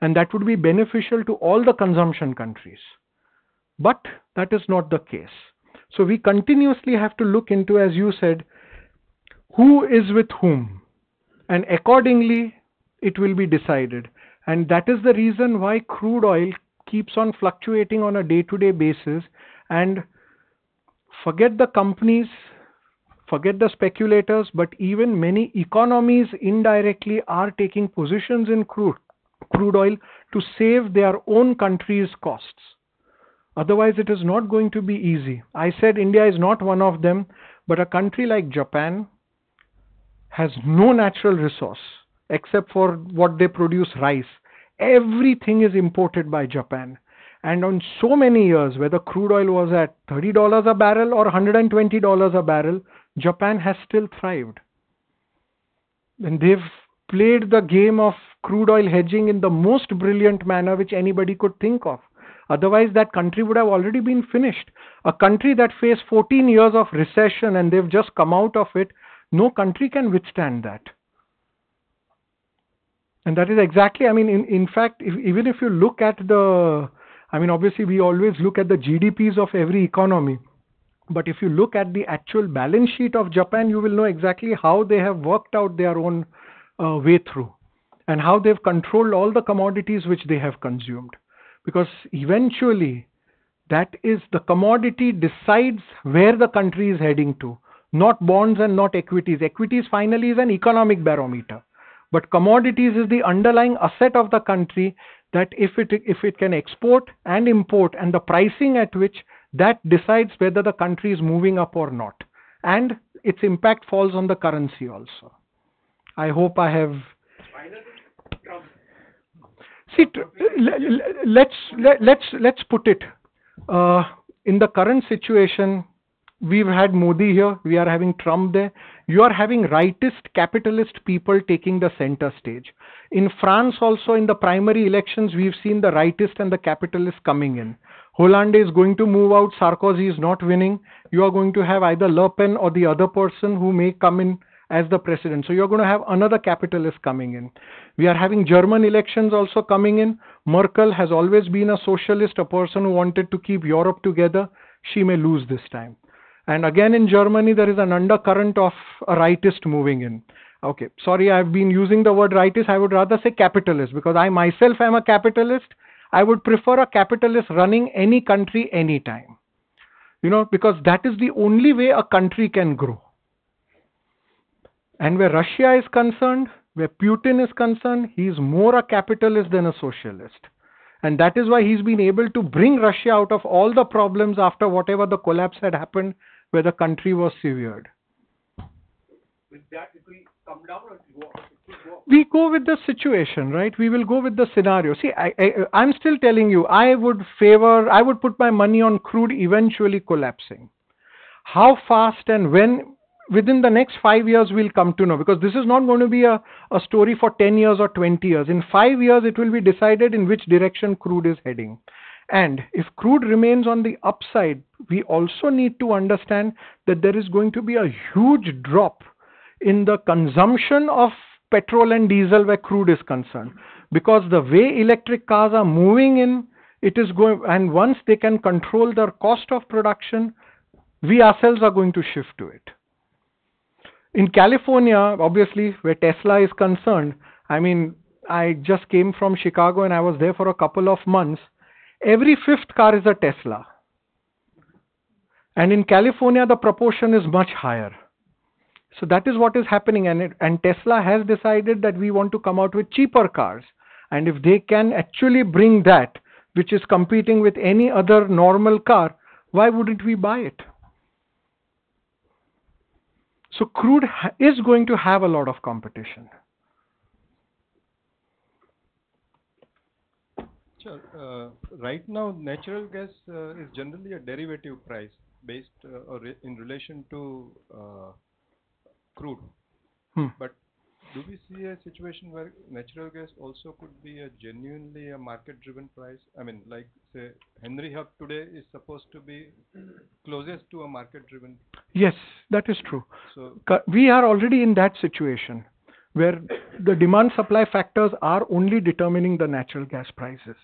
Speaker 3: And that would be beneficial to all the consumption countries. But that is not the case. So we continuously have to look into, as you said, who is with whom. And accordingly, it will be decided. And that is the reason why crude oil keeps on fluctuating on a day to day basis. And forget the companies, forget the speculators, but even many economies indirectly are taking positions in crude, crude oil to save their own country's costs. Otherwise, it is not going to be easy. I said India is not one of them, but a country like Japan has no natural resource except for what they produce rice. Everything is imported by Japan. And on so many years, whether crude oil was at $30 a barrel or $120 a barrel, Japan has still thrived. And they've played the game of crude oil hedging in the most brilliant manner which anybody could think of. Otherwise, that country would have already been finished. A country that faced 14 years of recession and they've just come out of it, no country can withstand that. And that is exactly, I mean, in, in fact, if, even if you look at the, I mean, obviously, we always look at the GDPs of every economy. But if you look at the actual balance sheet of Japan, you will know exactly how they have worked out their own uh, way through and how they've controlled all the commodities which they have consumed. Because eventually, that is the commodity decides where the country is heading to, not bonds and not equities. Equities finally is an economic barometer. But commodities is the underlying asset of the country that if it if it can export and import and the pricing at which that decides whether the country is moving up or not. And its impact falls on the currency also. I hope i have see let's let, let's let's put it uh, in the current situation we've had modi here we are having trump there you are having rightist capitalist people taking the center stage in france also in the primary elections we've seen the rightist and the capitalists coming in Hollande is going to move out. Sarkozy is not winning. You are going to have either Le Pen or the other person who may come in as the president. So you're going to have another capitalist coming in. We are having German elections also coming in. Merkel has always been a socialist, a person who wanted to keep Europe together. She may lose this time. And again in Germany, there is an undercurrent of a rightist moving in. Okay, sorry, I've been using the word rightist. I would rather say capitalist because I myself am a capitalist. I would prefer a capitalist running any country anytime. You know, because that is the only way a country can grow. And where Russia is concerned, where Putin is concerned, he is more a capitalist than a socialist. And that is why he's been able to bring Russia out of all the problems after whatever the collapse had happened where the country was severed.
Speaker 6: With that, it will come down or it will go up? Will go up.
Speaker 3: we go with the situation right we will go with the scenario see I, I i'm still telling you i would favor i would put my money on crude eventually collapsing how fast and when within the next 5 years we'll come to know because this is not going to be a, a story for 10 years or 20 years in 5 years it will be decided in which direction crude is heading and if crude remains on the upside we also need to understand that there is going to be a huge drop in the consumption of petrol and diesel where crude is concerned. Because the way electric cars are moving in it is going and once they can control their cost of production we ourselves are going to shift to it. In california obviously where tesla is concerned i mean i just came from chicago and i was there for a couple of months every fifth car is a tesla and in california the proportion is much higher so that is what is happening, and it, and Tesla has decided that we want to come out with cheaper cars, and if they can actually bring that, which is competing with any other normal car, why wouldn't we buy it? So crude is going to have a lot of competition.
Speaker 7: Sure. Uh, Right now, natural gas uh, is generally a derivative price based uh, or in relation to uh, crude.
Speaker 3: Hmm.
Speaker 7: But do we see a situation where natural gas also could be a genuinely a market-driven price? I mean, like, say, Henry Hub today is supposed to be closest to a market-driven.
Speaker 3: Yes, that is true.
Speaker 7: So,
Speaker 3: We are already in that situation where the demand supply factors are only determining the natural gas prices.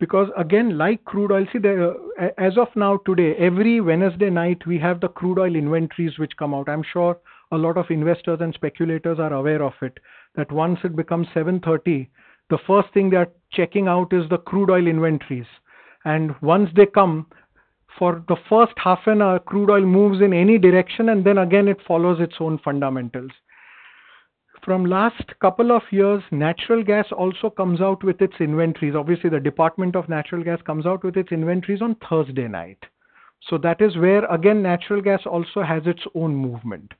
Speaker 3: Because again, like crude oil, see, the, uh, as of now today, every Wednesday night we have the crude oil inventories which come out. I'm sure a lot of investors and speculators are aware of it. That once it becomes 7:30, the first thing they are checking out is the crude oil inventories, and once they come, for the first half an hour, crude oil moves in any direction, and then again it follows its own fundamentals from last couple of years natural gas also comes out with its inventories. Obviously the department of natural gas comes out with its inventories on thursday night. So that is where again natural gas also has its own movement.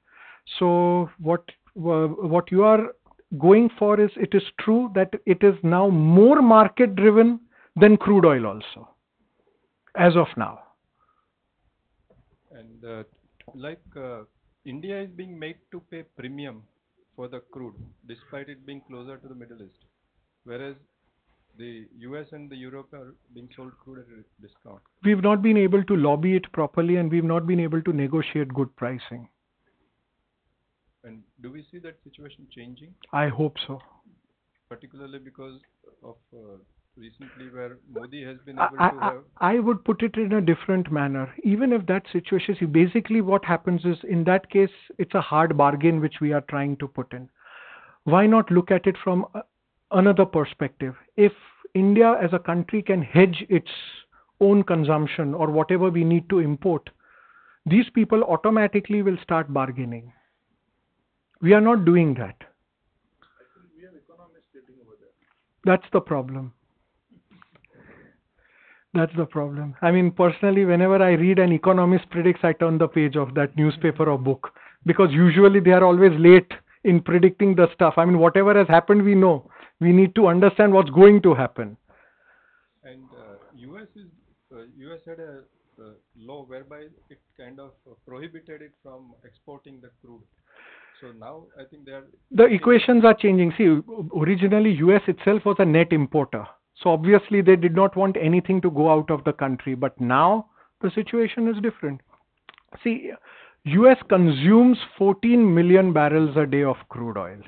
Speaker 3: So what what you are going for is it is true that it is now more market driven than crude oil also as of now.
Speaker 7: And uh, like uh, India is being made to pay premium for the crude, despite it being closer to the Middle East, whereas the US and the Europe are being sold crude at a discount.
Speaker 3: we've not been able to lobby it properly and we've not been able to negotiate good pricing.
Speaker 7: And do we see that situation changing,
Speaker 3: i hope so.
Speaker 7: Particularly because of uh, recently where Modi has been
Speaker 3: I,
Speaker 7: able to have
Speaker 3: I would put it in a different manner. Even if that situation, see, basically what happens is in that case, it's a hard bargain which we are trying to put in. Why not look at it from another perspective? If India as a country can hedge its own consumption or whatever we need to import, these people automatically will start bargaining. We are not doing that. That's the problem. That's the problem. I mean, personally, whenever I read an economist predicts, I turn the page of that newspaper or book because usually they are always late in predicting the stuff. I mean, whatever has happened, we know. We need to understand what's going to happen.
Speaker 7: and uh, US is uh, US had a uh, law whereby it kind of uh, prohibited it from exporting the crude. So now I think they are
Speaker 3: The equations are changing. See, originally, US itself was a net importer. So obviously, they did not want anything to go out of the country. But now the situation is different. See, US consumes 14 million barrels a day of crude oil.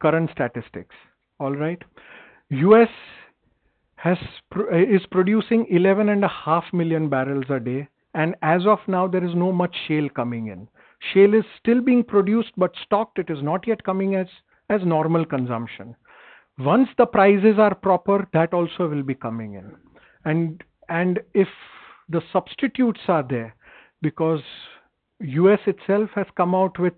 Speaker 3: Current statistics. All right. US has is producing 11 and a half million barrels a day, and as of now, there is no much shale coming in. Shale is still being produced but stocked. It is not yet coming as as normal consumption. Once the prices are proper, that also will be coming in, and and if the substitutes are there, because US itself has come out with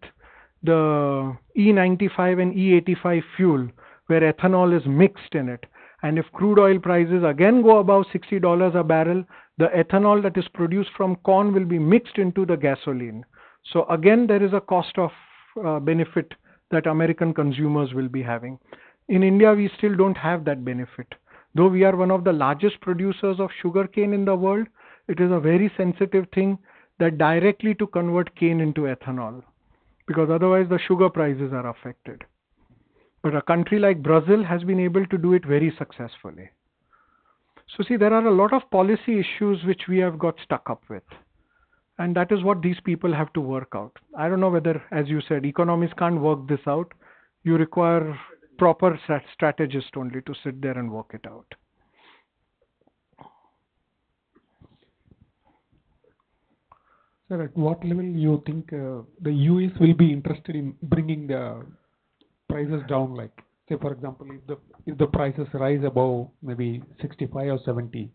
Speaker 3: the E95 and E85 fuel where ethanol is mixed in it And if crude oil prices again go above $60 a barrel, the ethanol that is produced from corn will be mixed into the gasoline. So again, there is a cost of uh, benefit that American consumers will be having. In India, we still don't have that benefit. Though we are one of the largest producers of sugarcane in the world, it is a very sensitive thing that directly to convert cane into ethanol because otherwise the sugar prices are affected. But a country like Brazil has been able to do it very successfully. So, see, there are a lot of policy issues which we have got stuck up with. And that is what these people have to work out. I don't know whether, as you said, economists can't work this out. You require proper strategist only to sit there and work it out.
Speaker 8: Sir, at what level you think uh, the US will be interested in bringing the prices down? Like, say, for example, if the if the prices rise above maybe 65 or 70,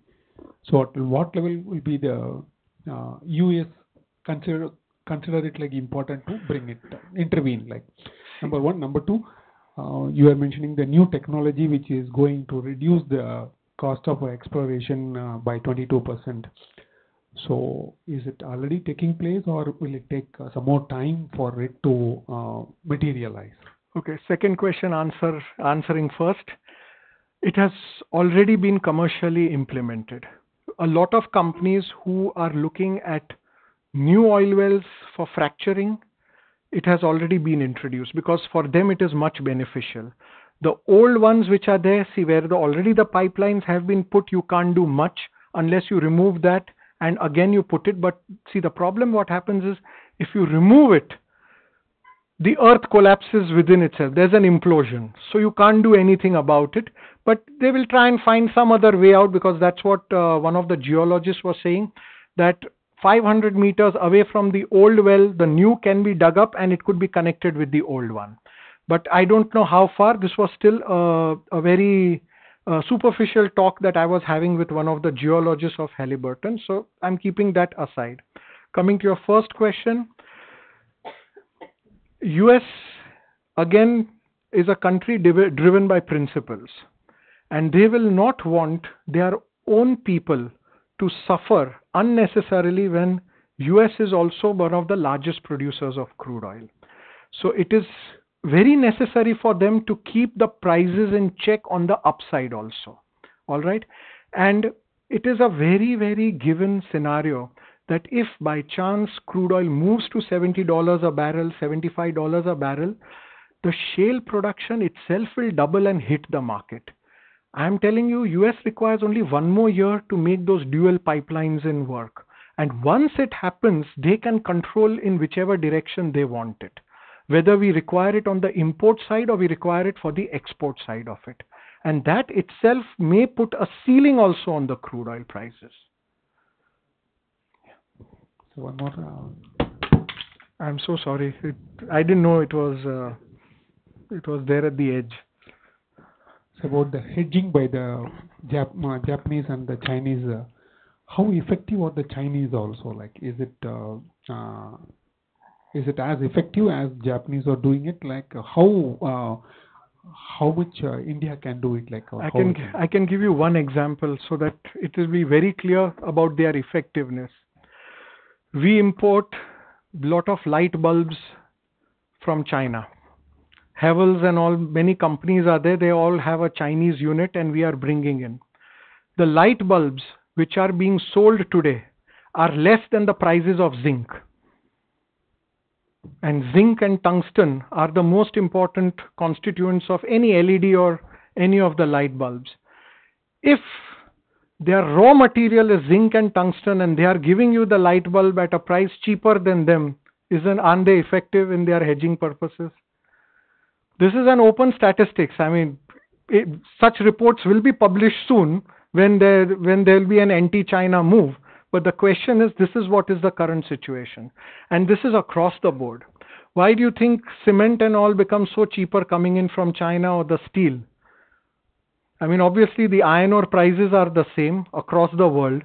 Speaker 8: so at what level will be the uh, US consider consider it like important to bring it intervene? Like, number one, number two, you are mentioning the new technology which is going to reduce the cost of exploration uh, by 22 percent. So is it already taking place or will it take uh, some more time for it to uh, materialize?
Speaker 3: Okay, second question answer answering first. It has already been commercially implemented. A lot of companies who are looking at new oil wells for fracturing, it has already been introduced because for them it is much beneficial. The old ones which are there, see where the, already the pipelines have been put, you can't do much unless you remove that and again you put it. But see, the problem what happens is if you remove it, the earth collapses within itself. There's an implosion. So you can't do anything about it. But they will try and find some other way out because that's what uh, one of the geologists was saying that 500 meters away from the old well, the new can be dug up and it could be connected with the old one. But I don't know how far. This was still uh, a very uh, superficial talk that I was having with one of the geologists of Halliburton. So I'm keeping that aside. Coming to your first question, US again is a country div- driven by principles, and they will not want their own people to suffer unnecessarily when US is also one of the largest producers of crude oil. So it is very necessary for them to keep the prices in check on the upside also. All right. And it is a very, very given scenario that if by chance crude oil moves to $70 a barrel, $75 a barrel, the shale production itself will double and hit the market. I'm telling you, US requires only one more year to make those dual pipelines in work. And once it happens, they can control in whichever direction they want it whether we require it on the import side or we require it for the export side of it. And that itself may put a ceiling also on the crude oil prices.
Speaker 8: So one more. Uh,
Speaker 3: I'm so sorry. It, I didn't know it was uh, it was there at the edge.
Speaker 8: It's about the hedging by the Jap- uh, Japanese and the Chinese. Uh, how effective are the Chinese also? Like, is it uh, uh, is it as effective as Japanese are doing it? Like, how uh, how much uh, India can do it? Like,
Speaker 3: I can? I can give you one example so that it will be very clear about their effectiveness. We import lot of light bulbs from China. Havells and all many companies are there. They all have a Chinese unit, and we are bringing in the light bulbs which are being sold today are less than the prices of zinc. And zinc and tungsten are the most important constituents of any LED or any of the light bulbs. If their raw material is zinc and tungsten and they are giving you the light bulb at a price cheaper than them, isn't aren't they effective in their hedging purposes? This is an open statistics. I mean, it, such reports will be published soon when there when there will be an anti-China move. But the question is, this is what is the current situation, and this is across the board. Why do you think cement and all become so cheaper coming in from China or the steel? I mean, obviously the iron ore prices are the same across the world,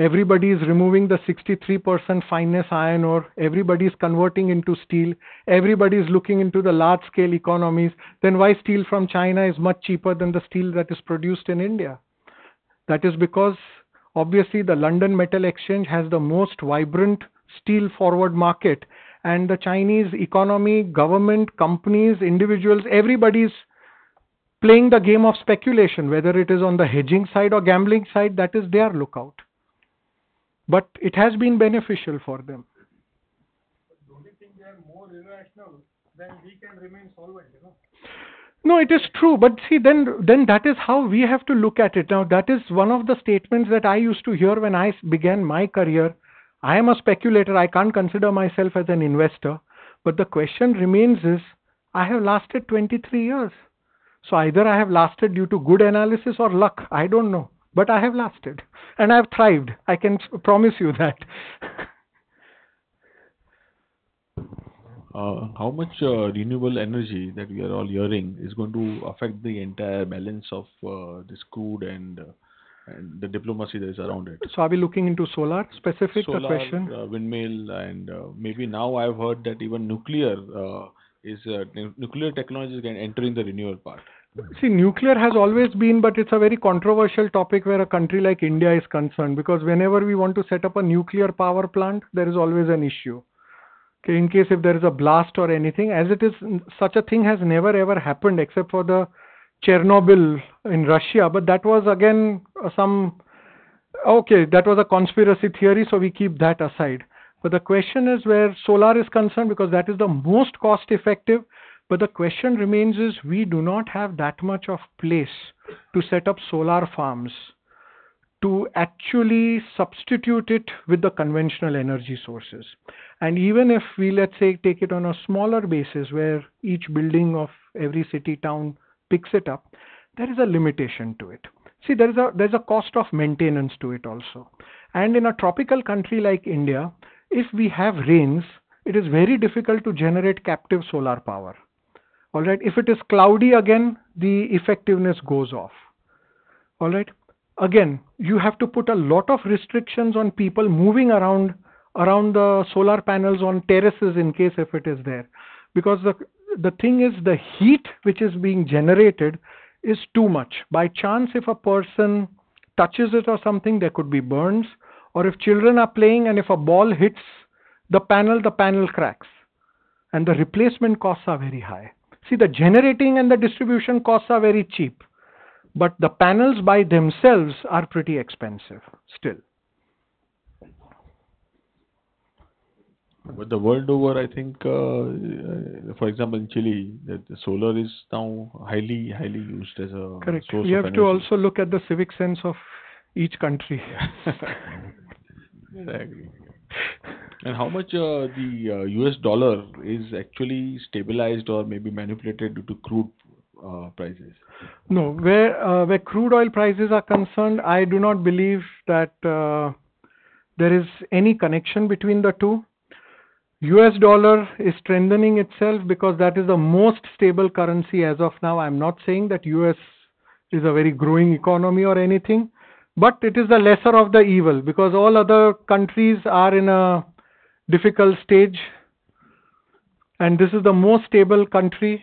Speaker 3: Everybody is removing the 63% fineness iron ore. Everybody is converting into steel. Everybody is looking into the large scale economies. Then why steel from China is much cheaper than the steel that is produced in India? That is because obviously the London Metal Exchange has the most vibrant steel forward market and the Chinese economy, government, companies, individuals, everybody is playing the game of speculation, whether it is on the hedging side or gambling side, that is their lookout. But it has been beneficial for them.
Speaker 5: Don't you think they are more irrational than we can remain solvent, you know?
Speaker 3: No, it is true, but see, then then that is how we have to look at it. Now, that is one of the statements that I used to hear when I began my career. I am a speculator. I can't consider myself as an investor. But the question remains is, I have lasted 23 years. So either I have lasted due to good analysis or luck. I don't know. But I have lasted. And I have thrived. I can promise you that. (laughs)
Speaker 1: Uh, how much uh, renewable energy that we are all hearing is going to affect the entire balance of uh, this crude and, uh, and the diplomacy that is around it?
Speaker 3: so are we looking into solar specific the
Speaker 1: Solar,
Speaker 3: question?
Speaker 1: uh, windmill, and uh, maybe now I've heard that even nuclear uh, is uh, nu- nuclear technology is getting- entering the renewable part.
Speaker 3: See, nuclear has always been, but it's a very controversial topic where a country like India is concerned because whenever we want to set up a nuclear power plant, there is always an issue. Okay, in case if there is a blast or anything, as it is, such a thing has never ever happened except for the Chernobyl in Russia, but that was again uh, some okay, that was a conspiracy theory, so we keep that aside. But the question is where solar is concerned because that is the most cost effective. But the question remains is we do not have that much of place to set up solar farms to actually substitute it with the conventional energy sources. And even if we, let's say, take it on a smaller basis where each building of every city town picks it up, there is a limitation to it. See, there is a there's a cost of maintenance to it also. And in a tropical country like India, if we have rains, it is very difficult to generate captive solar power. All right. If it is cloudy again, the effectiveness goes off. All right. Again, you have to put a lot of restrictions on people moving around around the solar panels on terraces in case if it is there, because the the thing is the heat which is being generated is too much. By chance, if a person touches it or something, there could be burns. Or if children are playing and if a ball hits the panel, the panel cracks. And the replacement costs are very high. See, the generating and the distribution costs are very cheap. But the panels by themselves are pretty expensive still.
Speaker 1: But the world over, I think, uh, uh, for example, in Chile, that the solar is now highly, highly used as a
Speaker 3: Correct.
Speaker 1: source
Speaker 3: We
Speaker 1: of
Speaker 3: have to also look at the civic sense of each country. (laughs)
Speaker 1: I agree. (laughs) And how much uh, the uh, US dollar is actually stabilized or maybe manipulated due to crude uh, prices?
Speaker 3: No, where uh, where crude oil prices are concerned, I do not believe that uh, there is any connection between the two. US dollar is strengthening itself because that is the most stable currency as of now. I'm not saying that US is a very growing economy or anything, but it is the lesser of the evil because all other countries are in a difficult stage and this is the most stable country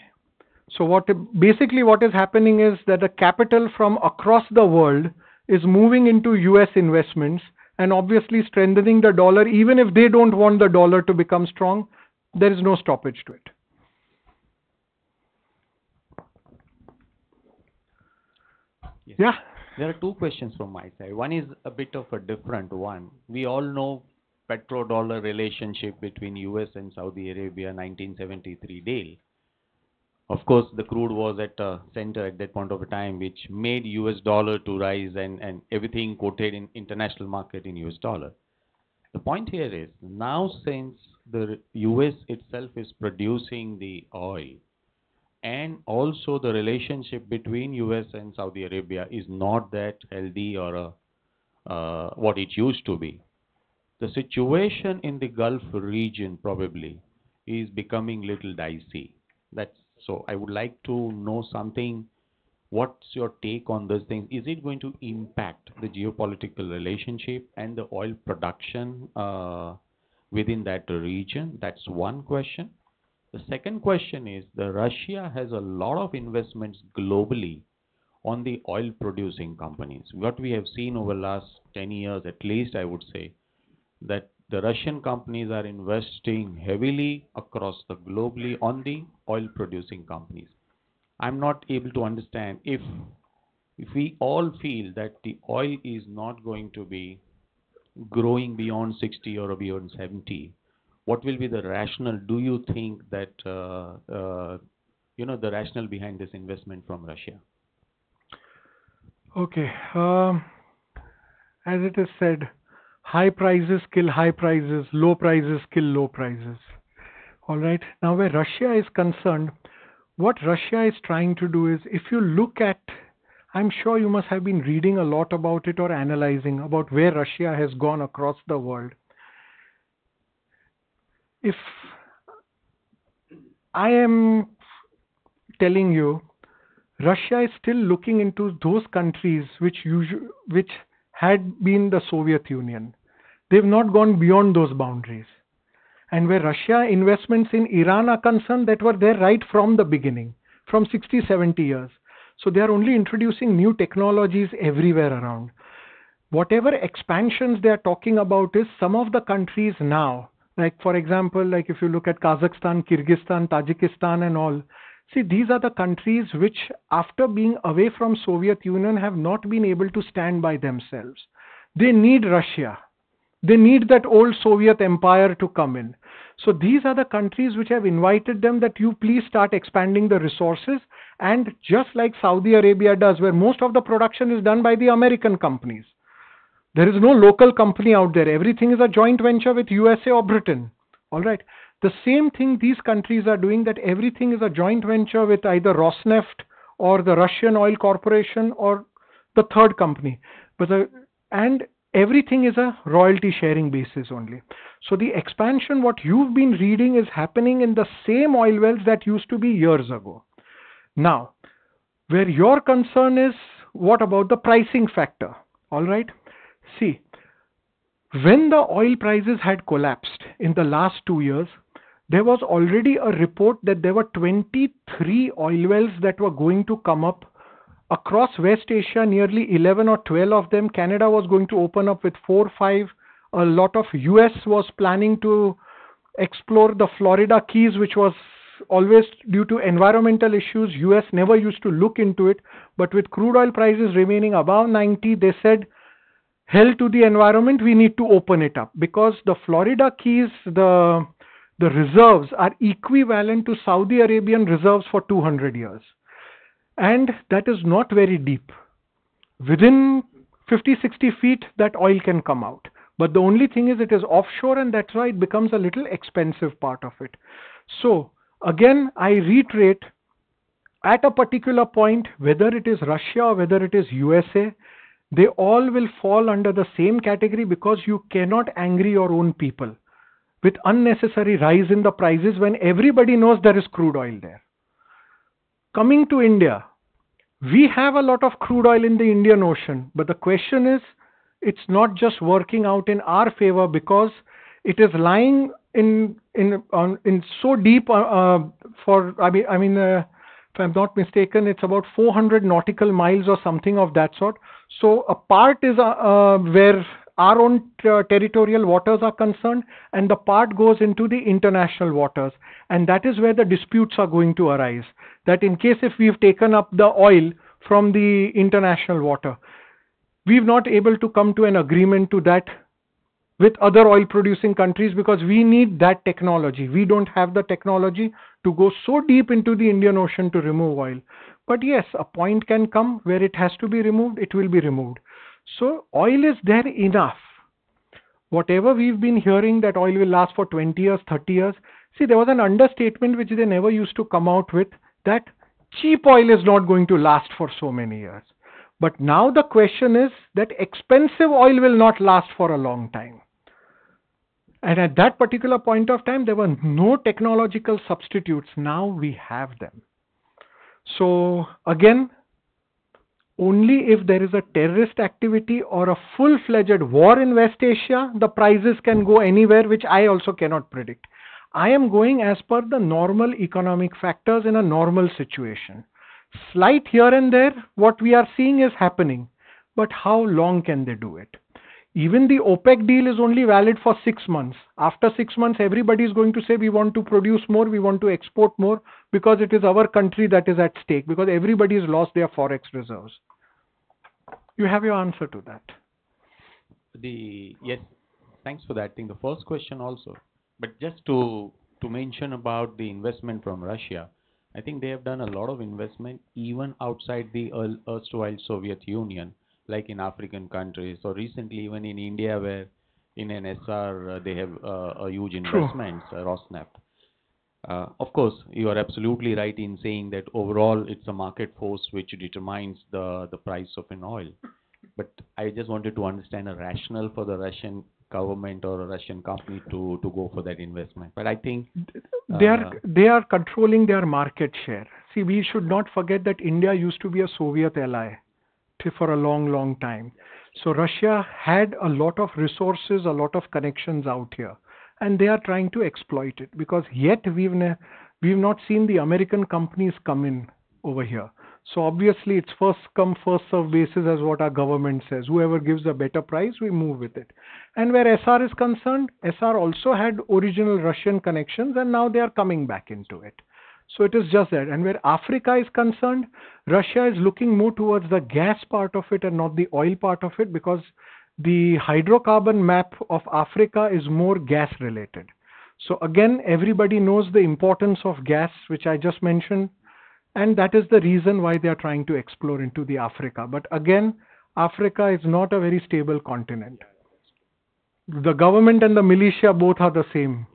Speaker 3: so what basically what is happening is that the capital from across the world is moving into US investments and obviously strengthening the dollar even if they don't want the dollar to become strong there is no stoppage to it
Speaker 9: Yes.
Speaker 3: yeah
Speaker 9: There are two questions from my side. One is a bit of a different one. We all know petrodollar relationship between US and Saudi Arabia 1973 deal. Of course, the crude was at a center at that point of time, which made US dollar to rise and, and everything quoted in international market in US dollar. The point here is now since the US itself is producing the oil, and also the relationship between US and Saudi Arabia is not that healthy or uh, uh, what it used to be. The situation in the Gulf region probably is becoming little dicey. That's so. I would like to know something What's your take on those things? Is it going to impact the geopolitical relationship and the oil production uh, within that region? That's one question. The second question is the Russia has a lot of investments globally on the oil producing companies. What we have seen over the last 10 years, at least I would say, that the Russian companies are investing heavily across the globally on the oil producing companies. I'm not able to understand if if we all feel that the oil is not going to be growing beyond 60 or beyond 70, what will be the rationale? Do you think that uh, uh, you know the rationale behind this investment from Russia?
Speaker 3: Okay. Um, as it is said, high prices kill high prices, low prices kill low prices. All right. Now, where Russia is concerned, what Russia is trying to do is if you look at, I'm sure you must have been reading a lot about it or analyzing about where Russia has gone across the world. If I am telling you, Russia is still looking into those countries which usu- which had been the Soviet Union. They've not gone beyond those boundaries. And where Russia investments in Iran are concerned, that were there right from the beginning, from 60, 70 years. So they are only introducing new technologies everywhere around. Whatever expansions they are talking about is some of the countries now, like for example, like if you look at Kazakhstan, Kyrgyzstan, Tajikistan and all, see these are the countries which after being away from Soviet Union have not been able to stand by themselves. They need Russia. They need that old Soviet empire to come in. So these are the countries which have invited them that you please start expanding the resources. And just like Saudi Arabia does, where most of the production is done by the American companies. There is no local company out there. Everything is a joint venture with USA or Britain. All right. The same thing these countries are doing that everything is a joint venture with either Rosneft or the Russian Oil Corporation or the third company. But the, and everything is a royalty sharing basis only. So the expansion, what you've been reading, is happening in the same oil wells that used to be years ago. Now, where your concern is, what about the pricing factor? All right. See, when the oil prices had collapsed in the last two years, there was already a report that there were 23 oil wells that were going to come up across West Asia, nearly 11 or 12 of them. Canada was going to open up with four, five. A lot of US was planning to explore the Florida Keys, which was always due to environmental issues. US never used to look into it, but with crude oil prices remaining above 90, they said, "Hell to the environment, we need to open it up." Because the Florida Keys, the the reserves are equivalent to Saudi Arabian reserves for 200 years and that is not very deep. Within 50 60 feet, that oil can come out. But the only thing is, it is offshore, and that's why it becomes a little expensive part of it. So, again, I reiterate at a particular point, whether it is Russia or whether it is USA, they all will fall under the same category because you cannot angry your own people with unnecessary rise in the prices when everybody knows there is crude oil there coming to India, we have a lot of crude oil in the Indian Ocean, but the question is, it's not just working out in our favor because it is lying in in on in so deep uh, uh, for I mean I mean uh, if I'm not mistaken, it's about 400 nautical miles or something of that sort. So a part is uh, uh, where our own territorial waters are concerned, and the part goes into the international waters, and that is where the disputes are going to arise. That in case if we've taken up the oil from the international water, we've not able to come to an agreement to that with other oil producing countries because we need that technology. We don't have the technology to go so deep into the Indian Ocean to remove oil. But yes, a point can come where it has to be removed, it will be removed. So oil is there enough. Whatever we've been hearing that oil will last for 20 years, 30 years. See, there was an understatement which they never used to come out with that cheap oil is not going to last for so many years. But now the question is that expensive oil will not last for a long time. And at that particular point of time, there were no technological substitutes. Now we have them. So, again, only if there is a terrorist activity or a full fledged war in West Asia, the prices can go anywhere, which I also cannot predict. I am going as per the normal economic factors in a normal situation. Slight here and there, what we are seeing is happening. But how long can they do it? Even the OPEC deal is only valid for six months. After six months, everybody is going to say we want to produce more, we want to export more because it is our country that is at stake because everybody has lost their forex reserves. You have your answer to that.
Speaker 9: The yes, thanks for that. I think the first question also, but just to to mention about the investment from Russia, I think they have done a lot of investment even outside the er- erstwhile Soviet Union, like in African countries, or recently even in India, where in Essar uh, they have uh, a huge investment, uh, Rosneft. Uh, Of course, you are absolutely right in saying that overall it's a market force which determines the the price of an oil. But I just wanted to understand a rationale for the Russian government or a Russian company to to go for that investment. But I think
Speaker 3: They are
Speaker 9: uh,
Speaker 3: they are controlling their market share. See, we should not forget that India used to be a Soviet ally for a long, long time. So Russia had a lot of resources, a lot of connections out here, and they are trying to exploit it because yet we've ne- we've not seen the American companies come in over here. So obviously it's first come first serve basis as what our government says. Whoever gives a better price, we move with it. And where Essar is concerned, Essar also had original Russian connections and now they are coming back into it. So it is just that. And where Africa is concerned, Russia is looking more towards the gas part of it and not the oil part of it because the hydrocarbon map of Africa is more gas related. So again, everybody knows the importance of gas, which I just mentioned, and that is the reason why they are trying to explore into the Africa. But again, Africa is not a very stable continent. The government and the militia both are the same.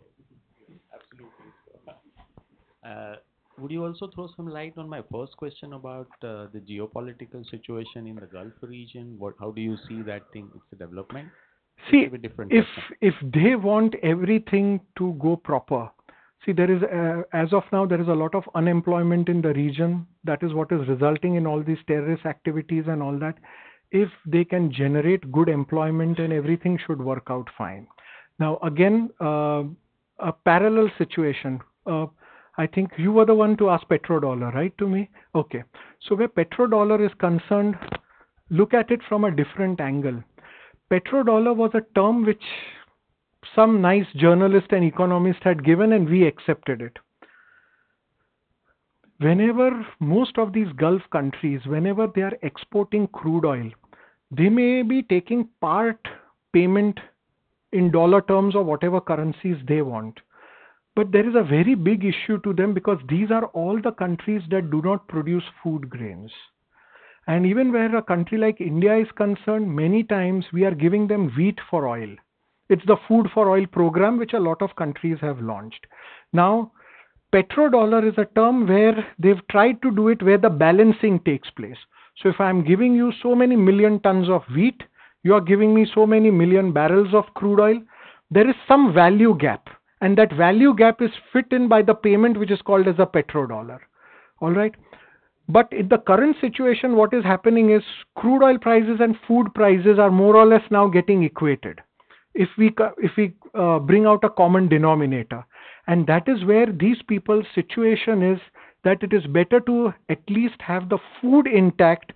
Speaker 9: Uh, would you also throw some light on my first question about uh, the geopolitical situation in the Gulf region? What, how do you see that thing? It's a development.
Speaker 3: See,
Speaker 9: a different
Speaker 3: if
Speaker 9: question.
Speaker 3: if they want everything to go proper, see there is uh, as of now there is a lot of unemployment in the region. That is what is resulting in all these terrorist activities and all that. If they can generate good employment and everything should work out fine. Now again, uh, a parallel situation. I think you were the one to ask petrodollar, right, to me? Okay. So where petrodollar is concerned, look at it from a different angle. Petrodollar was a term which some nice journalist and economist had given and we accepted it. Whenever most of these Gulf countries, whenever they are exporting crude oil, they may be taking part payment in dollar terms or whatever currencies they want. But there is a very big issue to them because these are all the countries that do not produce food grains. And even where a country like India is concerned, many times we are giving them wheat for oil. It's the food for oil program which a lot of countries have launched. Now, petrodollar is a term where they've tried to do it where the balancing takes place. So if I'm giving you so many million tons of wheat, you are giving me so many million barrels of crude oil, there is some value gap. And that value gap is fit in by the payment which is called as a petrodollar. All right. But in the current situation, what is happening is crude oil prices and food prices are more or less now getting equated. If we if we uh, bring out a common denominator, and that is where these people's situation is that it is better to at least have the food intact,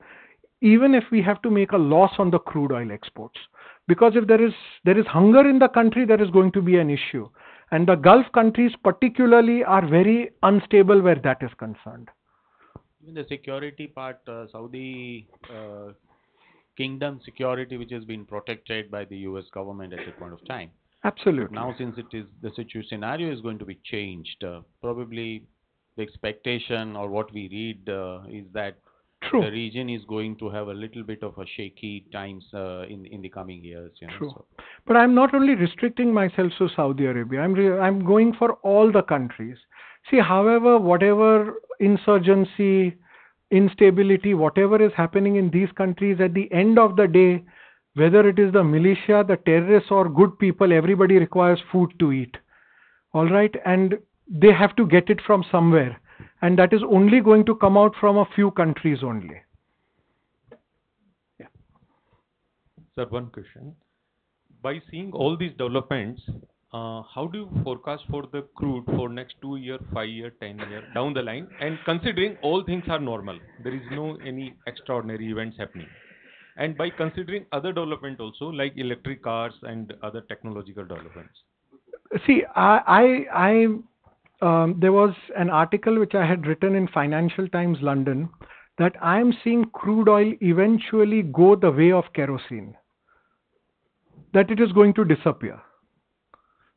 Speaker 3: even if we have to make a loss on the crude oil exports. Because if there is there is hunger in the country, there is going to be an issue, and the Gulf countries particularly are very unstable where that is concerned.
Speaker 9: Even the security part, uh, Saudi uh, kingdom security, which has been protected by the U.S. government at that point of time.
Speaker 3: Absolutely.
Speaker 9: Now, since it is the situ- scenario is going to be changed, uh, probably the expectation or what we read uh, is that
Speaker 3: True.
Speaker 9: the region is going to have a little bit of a shaky times uh, in in the coming years. You know,
Speaker 3: True. But I'm not only restricting myself to Saudi Arabia. I'm re- I'm going for all the countries. See, however, whatever insurgency, instability, whatever is happening in these countries, at the end of the day, whether it is the militia, the terrorists, or good people, everybody requires food to eat. All right, and they have to get it from somewhere, and that is only going to come out from a few countries only.
Speaker 10: Sir, one question. By seeing all these developments, uh, how do you forecast for the crude for next two year, five year, ten year down the line? And considering all things are normal, there is no any extraordinary events happening. And by considering other development also like electric cars and other technological developments.
Speaker 3: See, I, I, I um, there was an article which I had written in Financial Times London that I am seeing crude oil eventually go the way of kerosene, that it is going to disappear.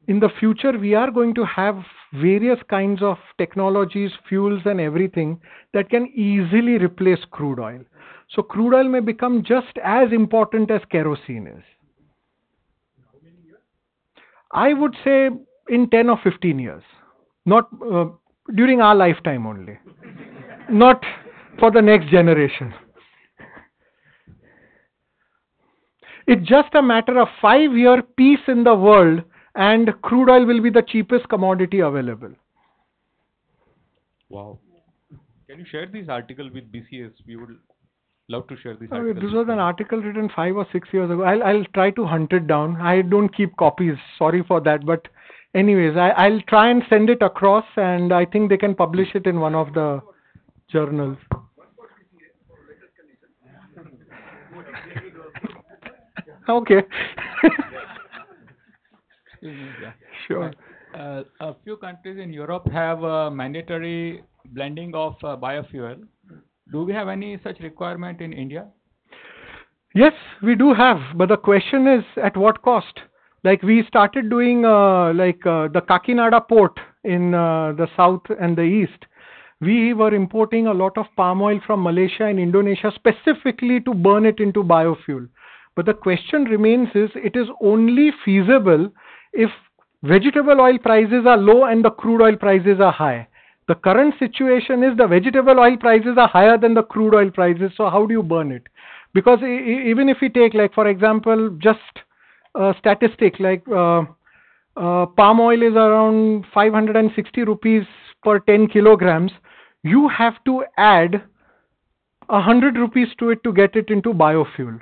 Speaker 3: In the future, we are going to have various kinds of technologies, fuels, and everything that can easily replace crude oil. So, crude oil may become just as important as kerosene is. I would say in 10 or 15 years, not uh, during our lifetime only, not for the next generation. It's just a matter of five year peace in the world, and crude oil will be the cheapest commodity available.
Speaker 10: Wow. Can you share this article with BCAS? We would love to share this
Speaker 3: Oh,
Speaker 10: article.
Speaker 3: this was an article written five or six years ago. I'll, I'll try to hunt it down. I don't keep copies. Sorry for that. But, anyways, I, I'll try and send it across, and I think they can publish it in one of the journals. (laughs) okay.
Speaker 11: Yeah. (laughs)
Speaker 3: Sure.
Speaker 11: Uh, a few countries in Europe have uh, mandatory blending of uh, biofuel. Do we have any such requirement in India?
Speaker 3: Yes, we do have, but the question is at what cost? Like we started doing uh, like uh, the Kakinada port in uh, the south and the east. We were importing a lot of palm oil from Malaysia and Indonesia specifically to burn it into biofuel. But the question remains is it is only feasible if vegetable oil prices are low and the crude oil prices are high. The current situation is the vegetable oil prices are higher than the crude oil prices. So how do you burn it? Because even if we take like for example just a statistic like uh, uh, palm oil is around 560 rupees per 10 kilograms, you have to add 100 rupees to it to get it into biofuel.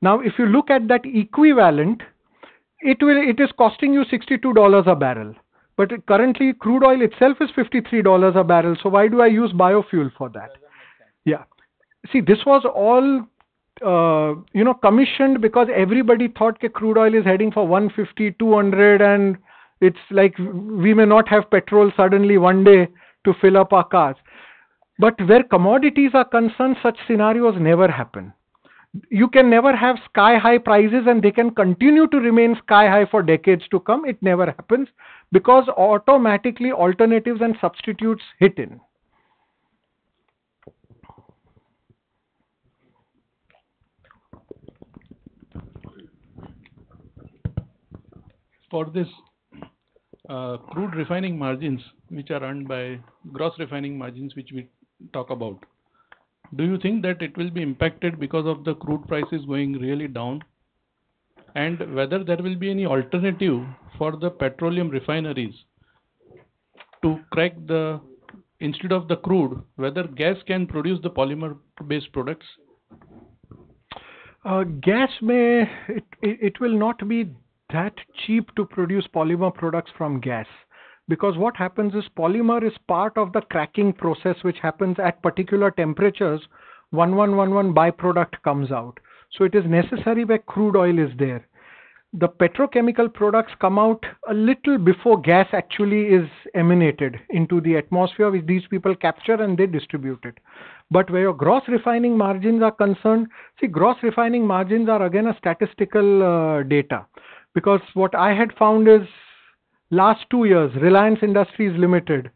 Speaker 3: Now, if you look at that equivalent, it will it is costing you $62 a barrel. But currently, crude oil itself is $53 a barrel. So why do I use biofuel for that? Yeah. See, this was all uh, you know commissioned because everybody thought that crude oil is heading for 150, 200, and it's like we may not have petrol suddenly one day to fill up our cars. But where commodities are concerned, such scenarios never happen. You can never have sky high prices and they can continue to remain sky high for decades to come. It never happens because automatically alternatives and substitutes hit in.
Speaker 12: For this uh, crude refining margins, which are earned by gross refining margins, which we talk about, do you think that it will be impacted because of the crude prices going really down? And whether there will be any alternative for the petroleum refineries to crack the, instead of the crude, whether gas can produce the polymer based products?
Speaker 3: Uh, gas may it, it it will not be that cheap to produce polymer products from gas. Because what happens is polymer is part of the cracking process which happens at particular temperatures 1111 byproduct comes out. So it is necessary where crude oil is there. The petrochemical products come out a little before gas actually is emanated into the atmosphere which these people capture and they distribute it. But where your gross refining margins are concerned see gross refining margins are again a statistical uh, data because what i had found is last 2 years reliance industries limited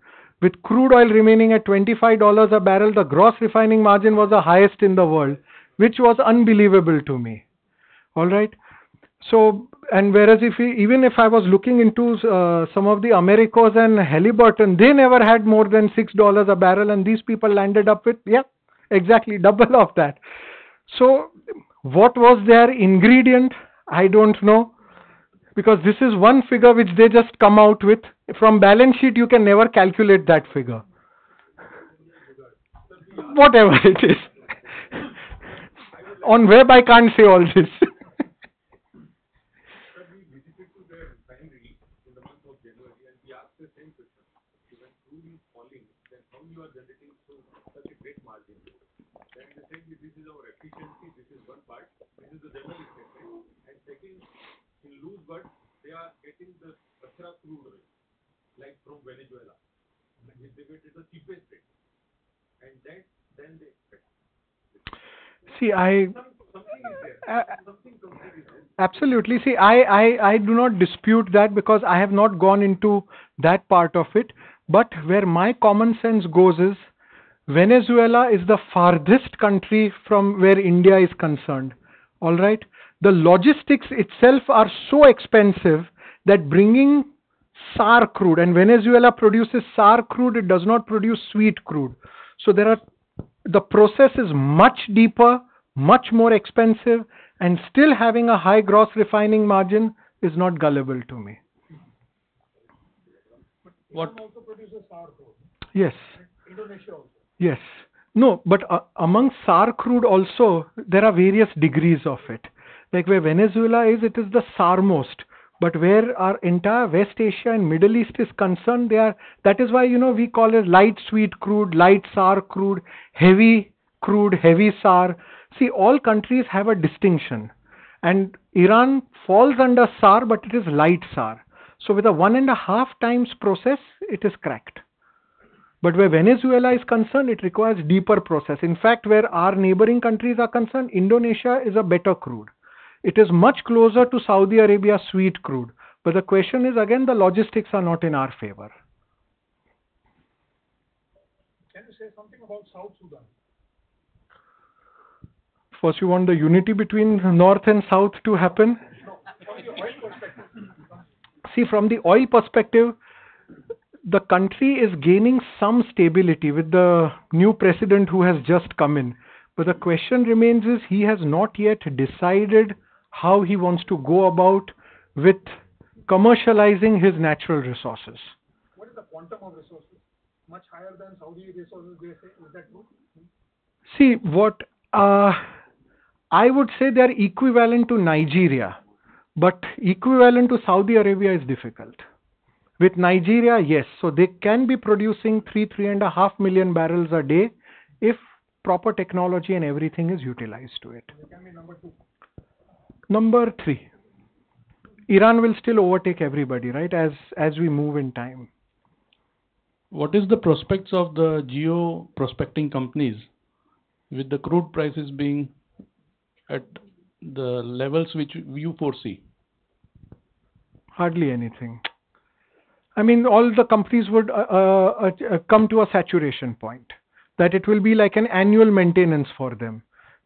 Speaker 3: with crude oil remaining at $25 a barrel the gross refining margin was the highest in the world which was unbelievable to me all right so, and whereas if we, even if I was looking into uh, some of the Americos and Halliburton, they never had more than six dollars a barrel, and these people landed up with yeah, exactly (laughs) double of that. So, what was their ingredient? I don't know, because this is one figure which they just come out with. From balance sheet, you can never calculate that figure. Whatever it is. (laughs) On web, I can't say all this. (laughs)
Speaker 4: efficiency, this is one part. This is the general statement. And second, in loose words, they the Kachra crude oil, like from Venezuela. And they get the cheapest rate. And that, then they expect.
Speaker 3: See, I
Speaker 4: Something is there.
Speaker 3: Uh,
Speaker 4: Something completely is there.
Speaker 3: absolutely see. I, I I do not dispute that because I have not gone into that part of it. But where my common sense goes is, Venezuela is the farthest country from where India is concerned. All right, the logistics itself are so expensive that bringing sour crude and Venezuela produces sour crude, it does not produce sweet crude. So there are the process is much deeper, much more expensive, and still having a high gross refining margin is not gullible to me.
Speaker 12: What
Speaker 5: also produces sour crude.
Speaker 3: Yes,
Speaker 5: Indonesia also.
Speaker 3: yes. No, but uh, among sour crude also, there are various degrees of it. Like where Venezuela is, it is the sour-most. But where our entire West Asia and Middle East is concerned, they are, that is why, you know, we call it light sweet crude, light sour crude, heavy crude, heavy sour. See, all countries have a distinction. And Iran falls under sour, but it is light sour. So with a one and a half times process, it is cracked. But where Venezuela is concerned, it requires deeper process. In fact, where our neighboring countries are concerned, Indonesia is a better crude. It is much closer to Saudi Arabia sweet crude. But the question is again, the logistics are not in our favor.
Speaker 5: Can you say something about South Sudan?
Speaker 3: First, you want the unity between North and South to happen.
Speaker 5: From the oil perspective.
Speaker 3: See, from the oil perspective, the country is gaining some stability with the new president who has just come in. But the question remains is he has not yet decided how he wants to go about with commercializing his natural resources.
Speaker 5: What is the quantum of resources? Much higher than Saudi resources, they say. Is that true?
Speaker 3: See, what uh, I would say they are equivalent to Nigeria, but equivalent to Saudi Arabia is difficult. With Nigeria, yes, so they can be producing three, three and a half million barrels a day if proper technology and everything is utilized to it.
Speaker 5: They can be number.
Speaker 3: Three, Iran will still overtake everybody, right? As as we move in time.
Speaker 12: what is the prospects of the geo prospecting companies with the crude prices being at the levels which you foresee?
Speaker 3: Hardly anything. I mean, all the companies would uh, uh, uh, come to a saturation point. That it will be like an annual maintenance for them.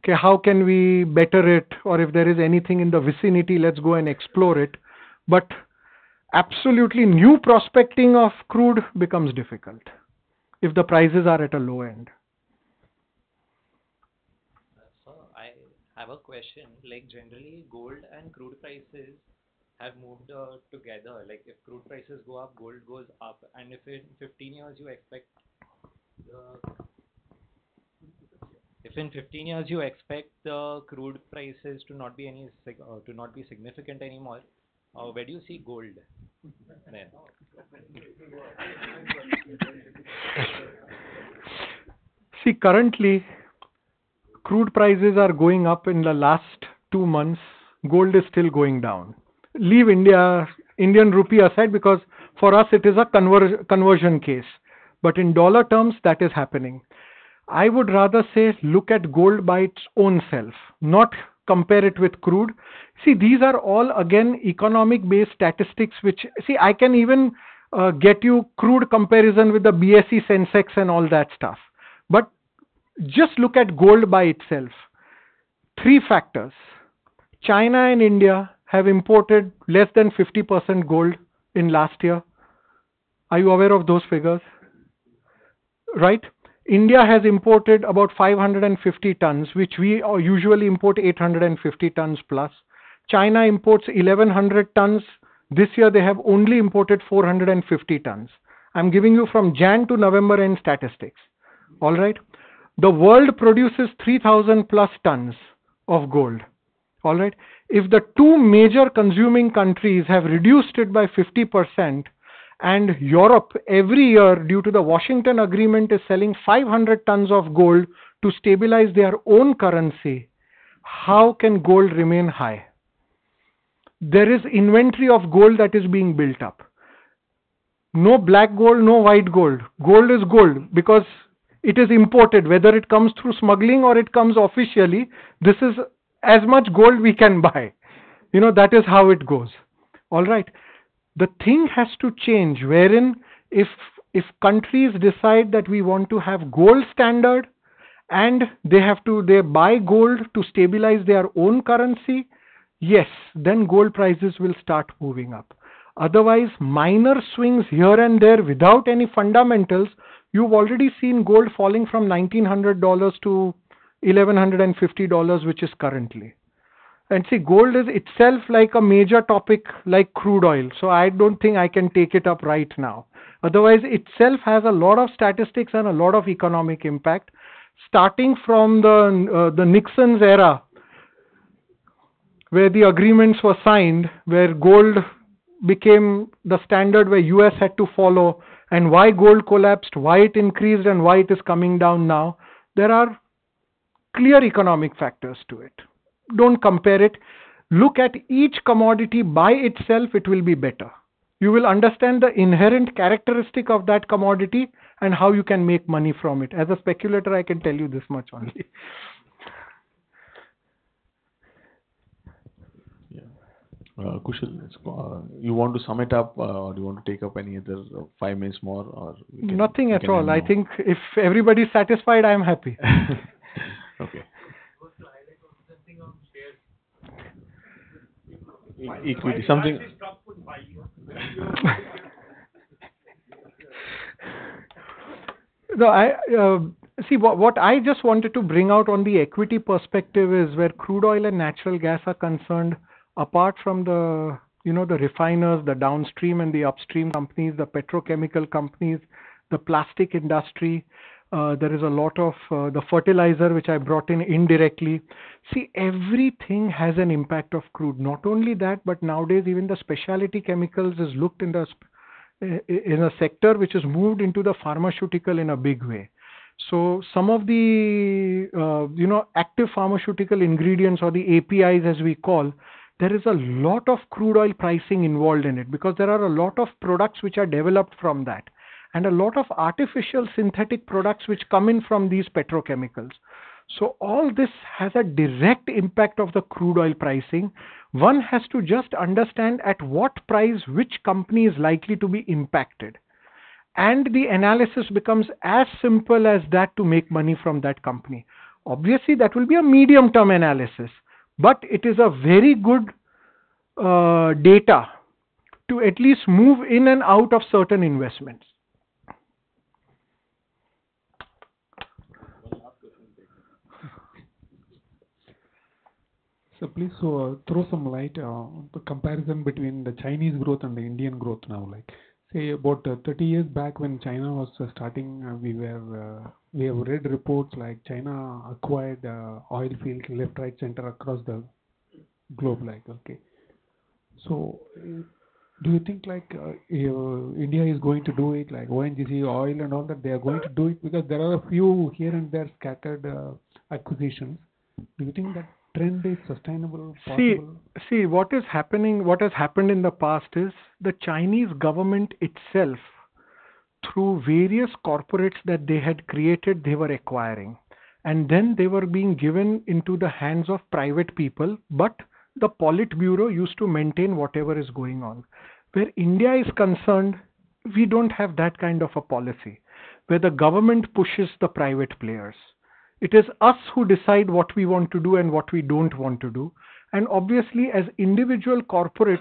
Speaker 3: Okay, how can we better it? Or if there is anything in the vicinity, let's go and explore it. But absolutely new prospecting of crude becomes difficult if the prices are at a low end.
Speaker 13: I have a question. Like generally, gold and crude prices have moved uh, together. Like if crude prices go up, gold goes up, and if in 15 years you expect the if in 15 years you expect the crude prices to not be any uh, to not be significant anymore, uh, where do you see gold then? (laughs)
Speaker 3: See, currently, crude prices are going up in the last two months. Gold is still going down. Leave India, Indian rupee aside because for us it is a conver- conversion case. But in dollar terms, that is happening. I would rather say look at gold by its own self, not compare it with crude. See, these are all again economic based statistics, which, see, I can even uh, get you crude comparison with the BSE Sensex and all that stuff. But just look at gold by itself. Three factors. China and India have imported less than 50% gold in last year. Are you aware of those figures? Right? India has imported about 550 tons, which we usually import 850 tons plus. China imports 1100 tons. This year they have only imported 450 tons. I'm giving you from Jan to November end statistics. All right. The world produces 3000 plus tons of gold. All right. If the two major consuming countries have reduced it by 50%, and Europe every year, due to the Washington Agreement, is selling 500 tons of gold to stabilize their own currency, how can gold remain high? There is inventory of gold that is being built up. No black gold, no white gold. Gold is gold because it is imported, whether it comes through smuggling or it comes officially. This is as much gold we can (laughs) buy. You know, that is how it goes. All right. The thing has to change wherein if if countries decide that we want to have gold standard and they have to they buy gold to stabilize their own currency, yes, then gold prices will start moving up. Otherwise, minor swings here and there without any fundamentals, you've already seen gold falling from $1,900 to $1,150, which is currently. And see, gold is itself like a major topic like crude oil. So I don't think I can take it up right now. Otherwise, itself has a lot of statistics and a lot of economic impact. Starting from the uh, the Nixon's era, where the agreements were signed, where gold became the standard where US had to follow, and why gold collapsed, why it increased, and why it is coming down now. There are clear economic factors to it don't compare it. Look at each commodity by itself, it will be better. You will understand the inherent characteristic of that commodity and how you can make money from it. As a speculator, I can tell you this much only.
Speaker 1: Uh, Kushal, uh, you want to sum it up, uh, or do you want to take up any other uh, five minutes more, or can-
Speaker 3: Nothing at all. I think if everybody is satisfied, I am happy. (laughs)
Speaker 1: Okay. Equity, something. (laughs)
Speaker 3: No, I uh, see what what I just wanted to bring out on the equity perspective is where crude oil and natural gas are concerned. Apart from the you know the refiners, the downstream and the upstream companies, the petrochemical companies, the plastic industry. Uh, there is a lot of uh, the fertilizer which I brought in indirectly. See, everything has an impact of crude. Not only that, but nowadays even the specialty chemicals is looked in the sp- in a sector which has moved into the pharmaceutical in a big way. So some of the uh, you know active pharmaceutical ingredients or the APIs as we call, there is a lot of crude oil pricing involved in it because there are a lot of products which are developed from that and a lot of artificial synthetic products which come in from these petrochemicals. So all this has a direct impact of the crude oil pricing. One has to just understand at what price which company is likely to be impacted. And the analysis becomes as simple as that to make money from that company. Obviously, that will be a medium term analysis, but it is a very good uh, data to at least move in and out of certain investments.
Speaker 8: So please uh, throw some light uh, on the comparison between the Chinese growth and the Indian growth now. Like say about uh, 30 years back when China was starting, we were we have read reports like China acquired oil fields left, right, center across the globe. Like okay, so. Do you think like India is going to do it like ONGC oil and all that they are going to do it because there are a few here and there scattered acquisitions. Do you think that trend is sustainable?
Speaker 3: See, see what is happening. What has happened in the past is the Chinese government itself, through various corporates that they had created, they were acquiring, and then they were being given into the hands of private people. But the Politburo used to maintain whatever is going on. Where India is concerned, we don't have that kind of a policy where the government pushes the private players. It is us who decide what we want to do and what we don't want to do. And obviously, as individual corporates,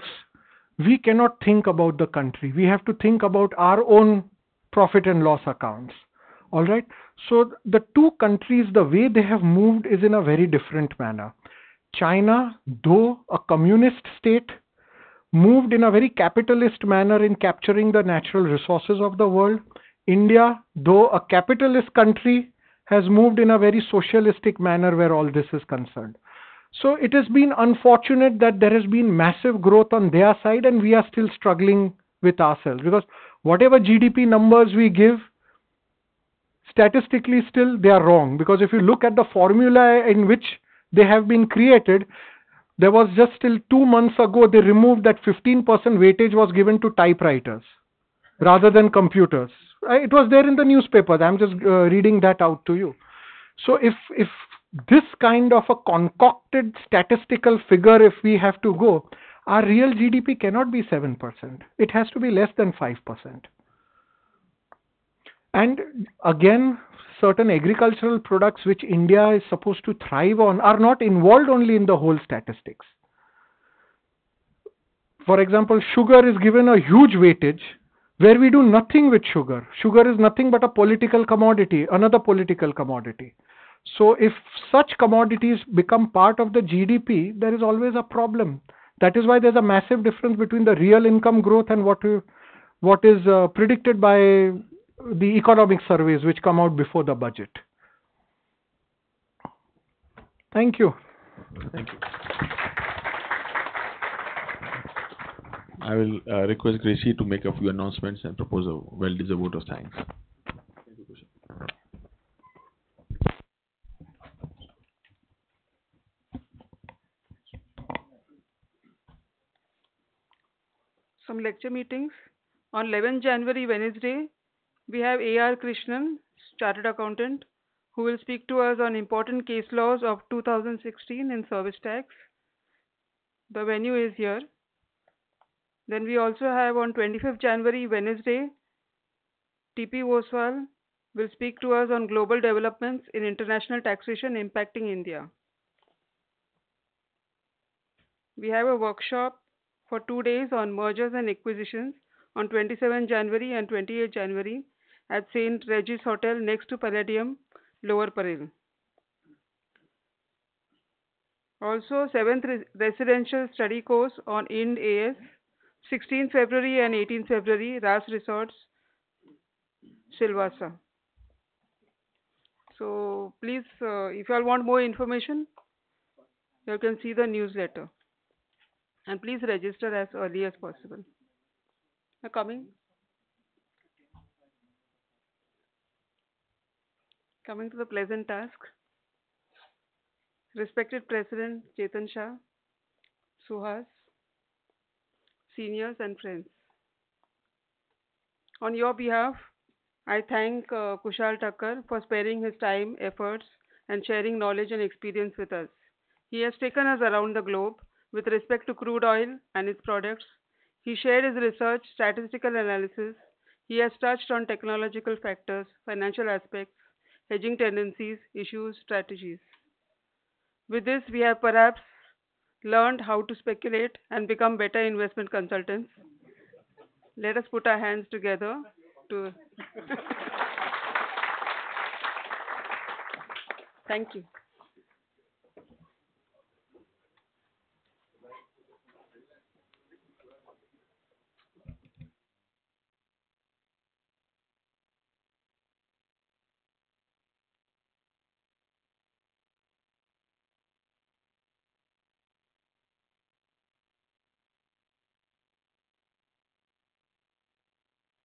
Speaker 3: we cannot think about the country. We have to think about our own profit and loss accounts. All right. So the two countries, the way they have moved is in a very different manner. China, though a communist state, moved in a very capitalist manner in capturing the natural resources of the world. India, though a capitalist country, has moved in a very socialistic manner where all this is concerned. So it has been unfortunate that there has been massive growth on their side and we are still struggling with ourselves because whatever GDP numbers we give, statistically still they are wrong because if you look at the formula in which they have been created, there was just till two months ago they removed that 15% weightage was given to typewriters rather than computers. It was there in the newspapers. I'm just uh, reading that out to you. So if if this kind of a concocted statistical figure, if we have to go, our real GDP cannot be seven percent. It has to be less than five percent. And again, certain agricultural products which India is supposed to thrive on are not involved only in the whole statistics. For example, sugar is given a huge weightage where we do nothing with sugar. Sugar is nothing but a political commodity, another political commodity. So if such commodities become part of the GDP, there is always a problem. That is why there's a massive difference between the real income growth and what what is uh, predicted by the economic surveys which come out before the budget. Thank you.
Speaker 1: Thank you. I will uh, request Gracie to make a few announcements and propose a well-deserved vote of thanks.
Speaker 14: some lecture meetings. On 11 January, Wednesday, we have A.R. Krishnan, Chartered Accountant, who will speak to us on important case laws of 2016 in service tax. The venue is here. Then we also have on 25th January, Wednesday, T.P. Oswal will speak to us on global developments in international taxation impacting India. We have a workshop for two days on mergers and acquisitions on 27 January and 28 January at St. Regis Hotel next to Palladium, Lower Parel. Also, 7th Residential Study Course on IND AS, 16th February and 18th February, RAS Resorts, Silvassa. So, please, uh, if you all want more information, you can see the newsletter. And please register as early as possible. Coming? Coming to the pleasant task. Respected President Chetan Shah, Suhas, seniors and friends. On your behalf, I thank uh, Kushal Thakkar for sparing his time, efforts, and sharing knowledge and experience with us. He has taken us around the globe with respect to crude oil and its products. He shared his research, statistical analysis. He has touched on technological factors, financial aspects, hedging tendencies, issues, strategies. With this, we have perhaps learned how to speculate and become better investment consultants. Let us put our hands together to. Thank you.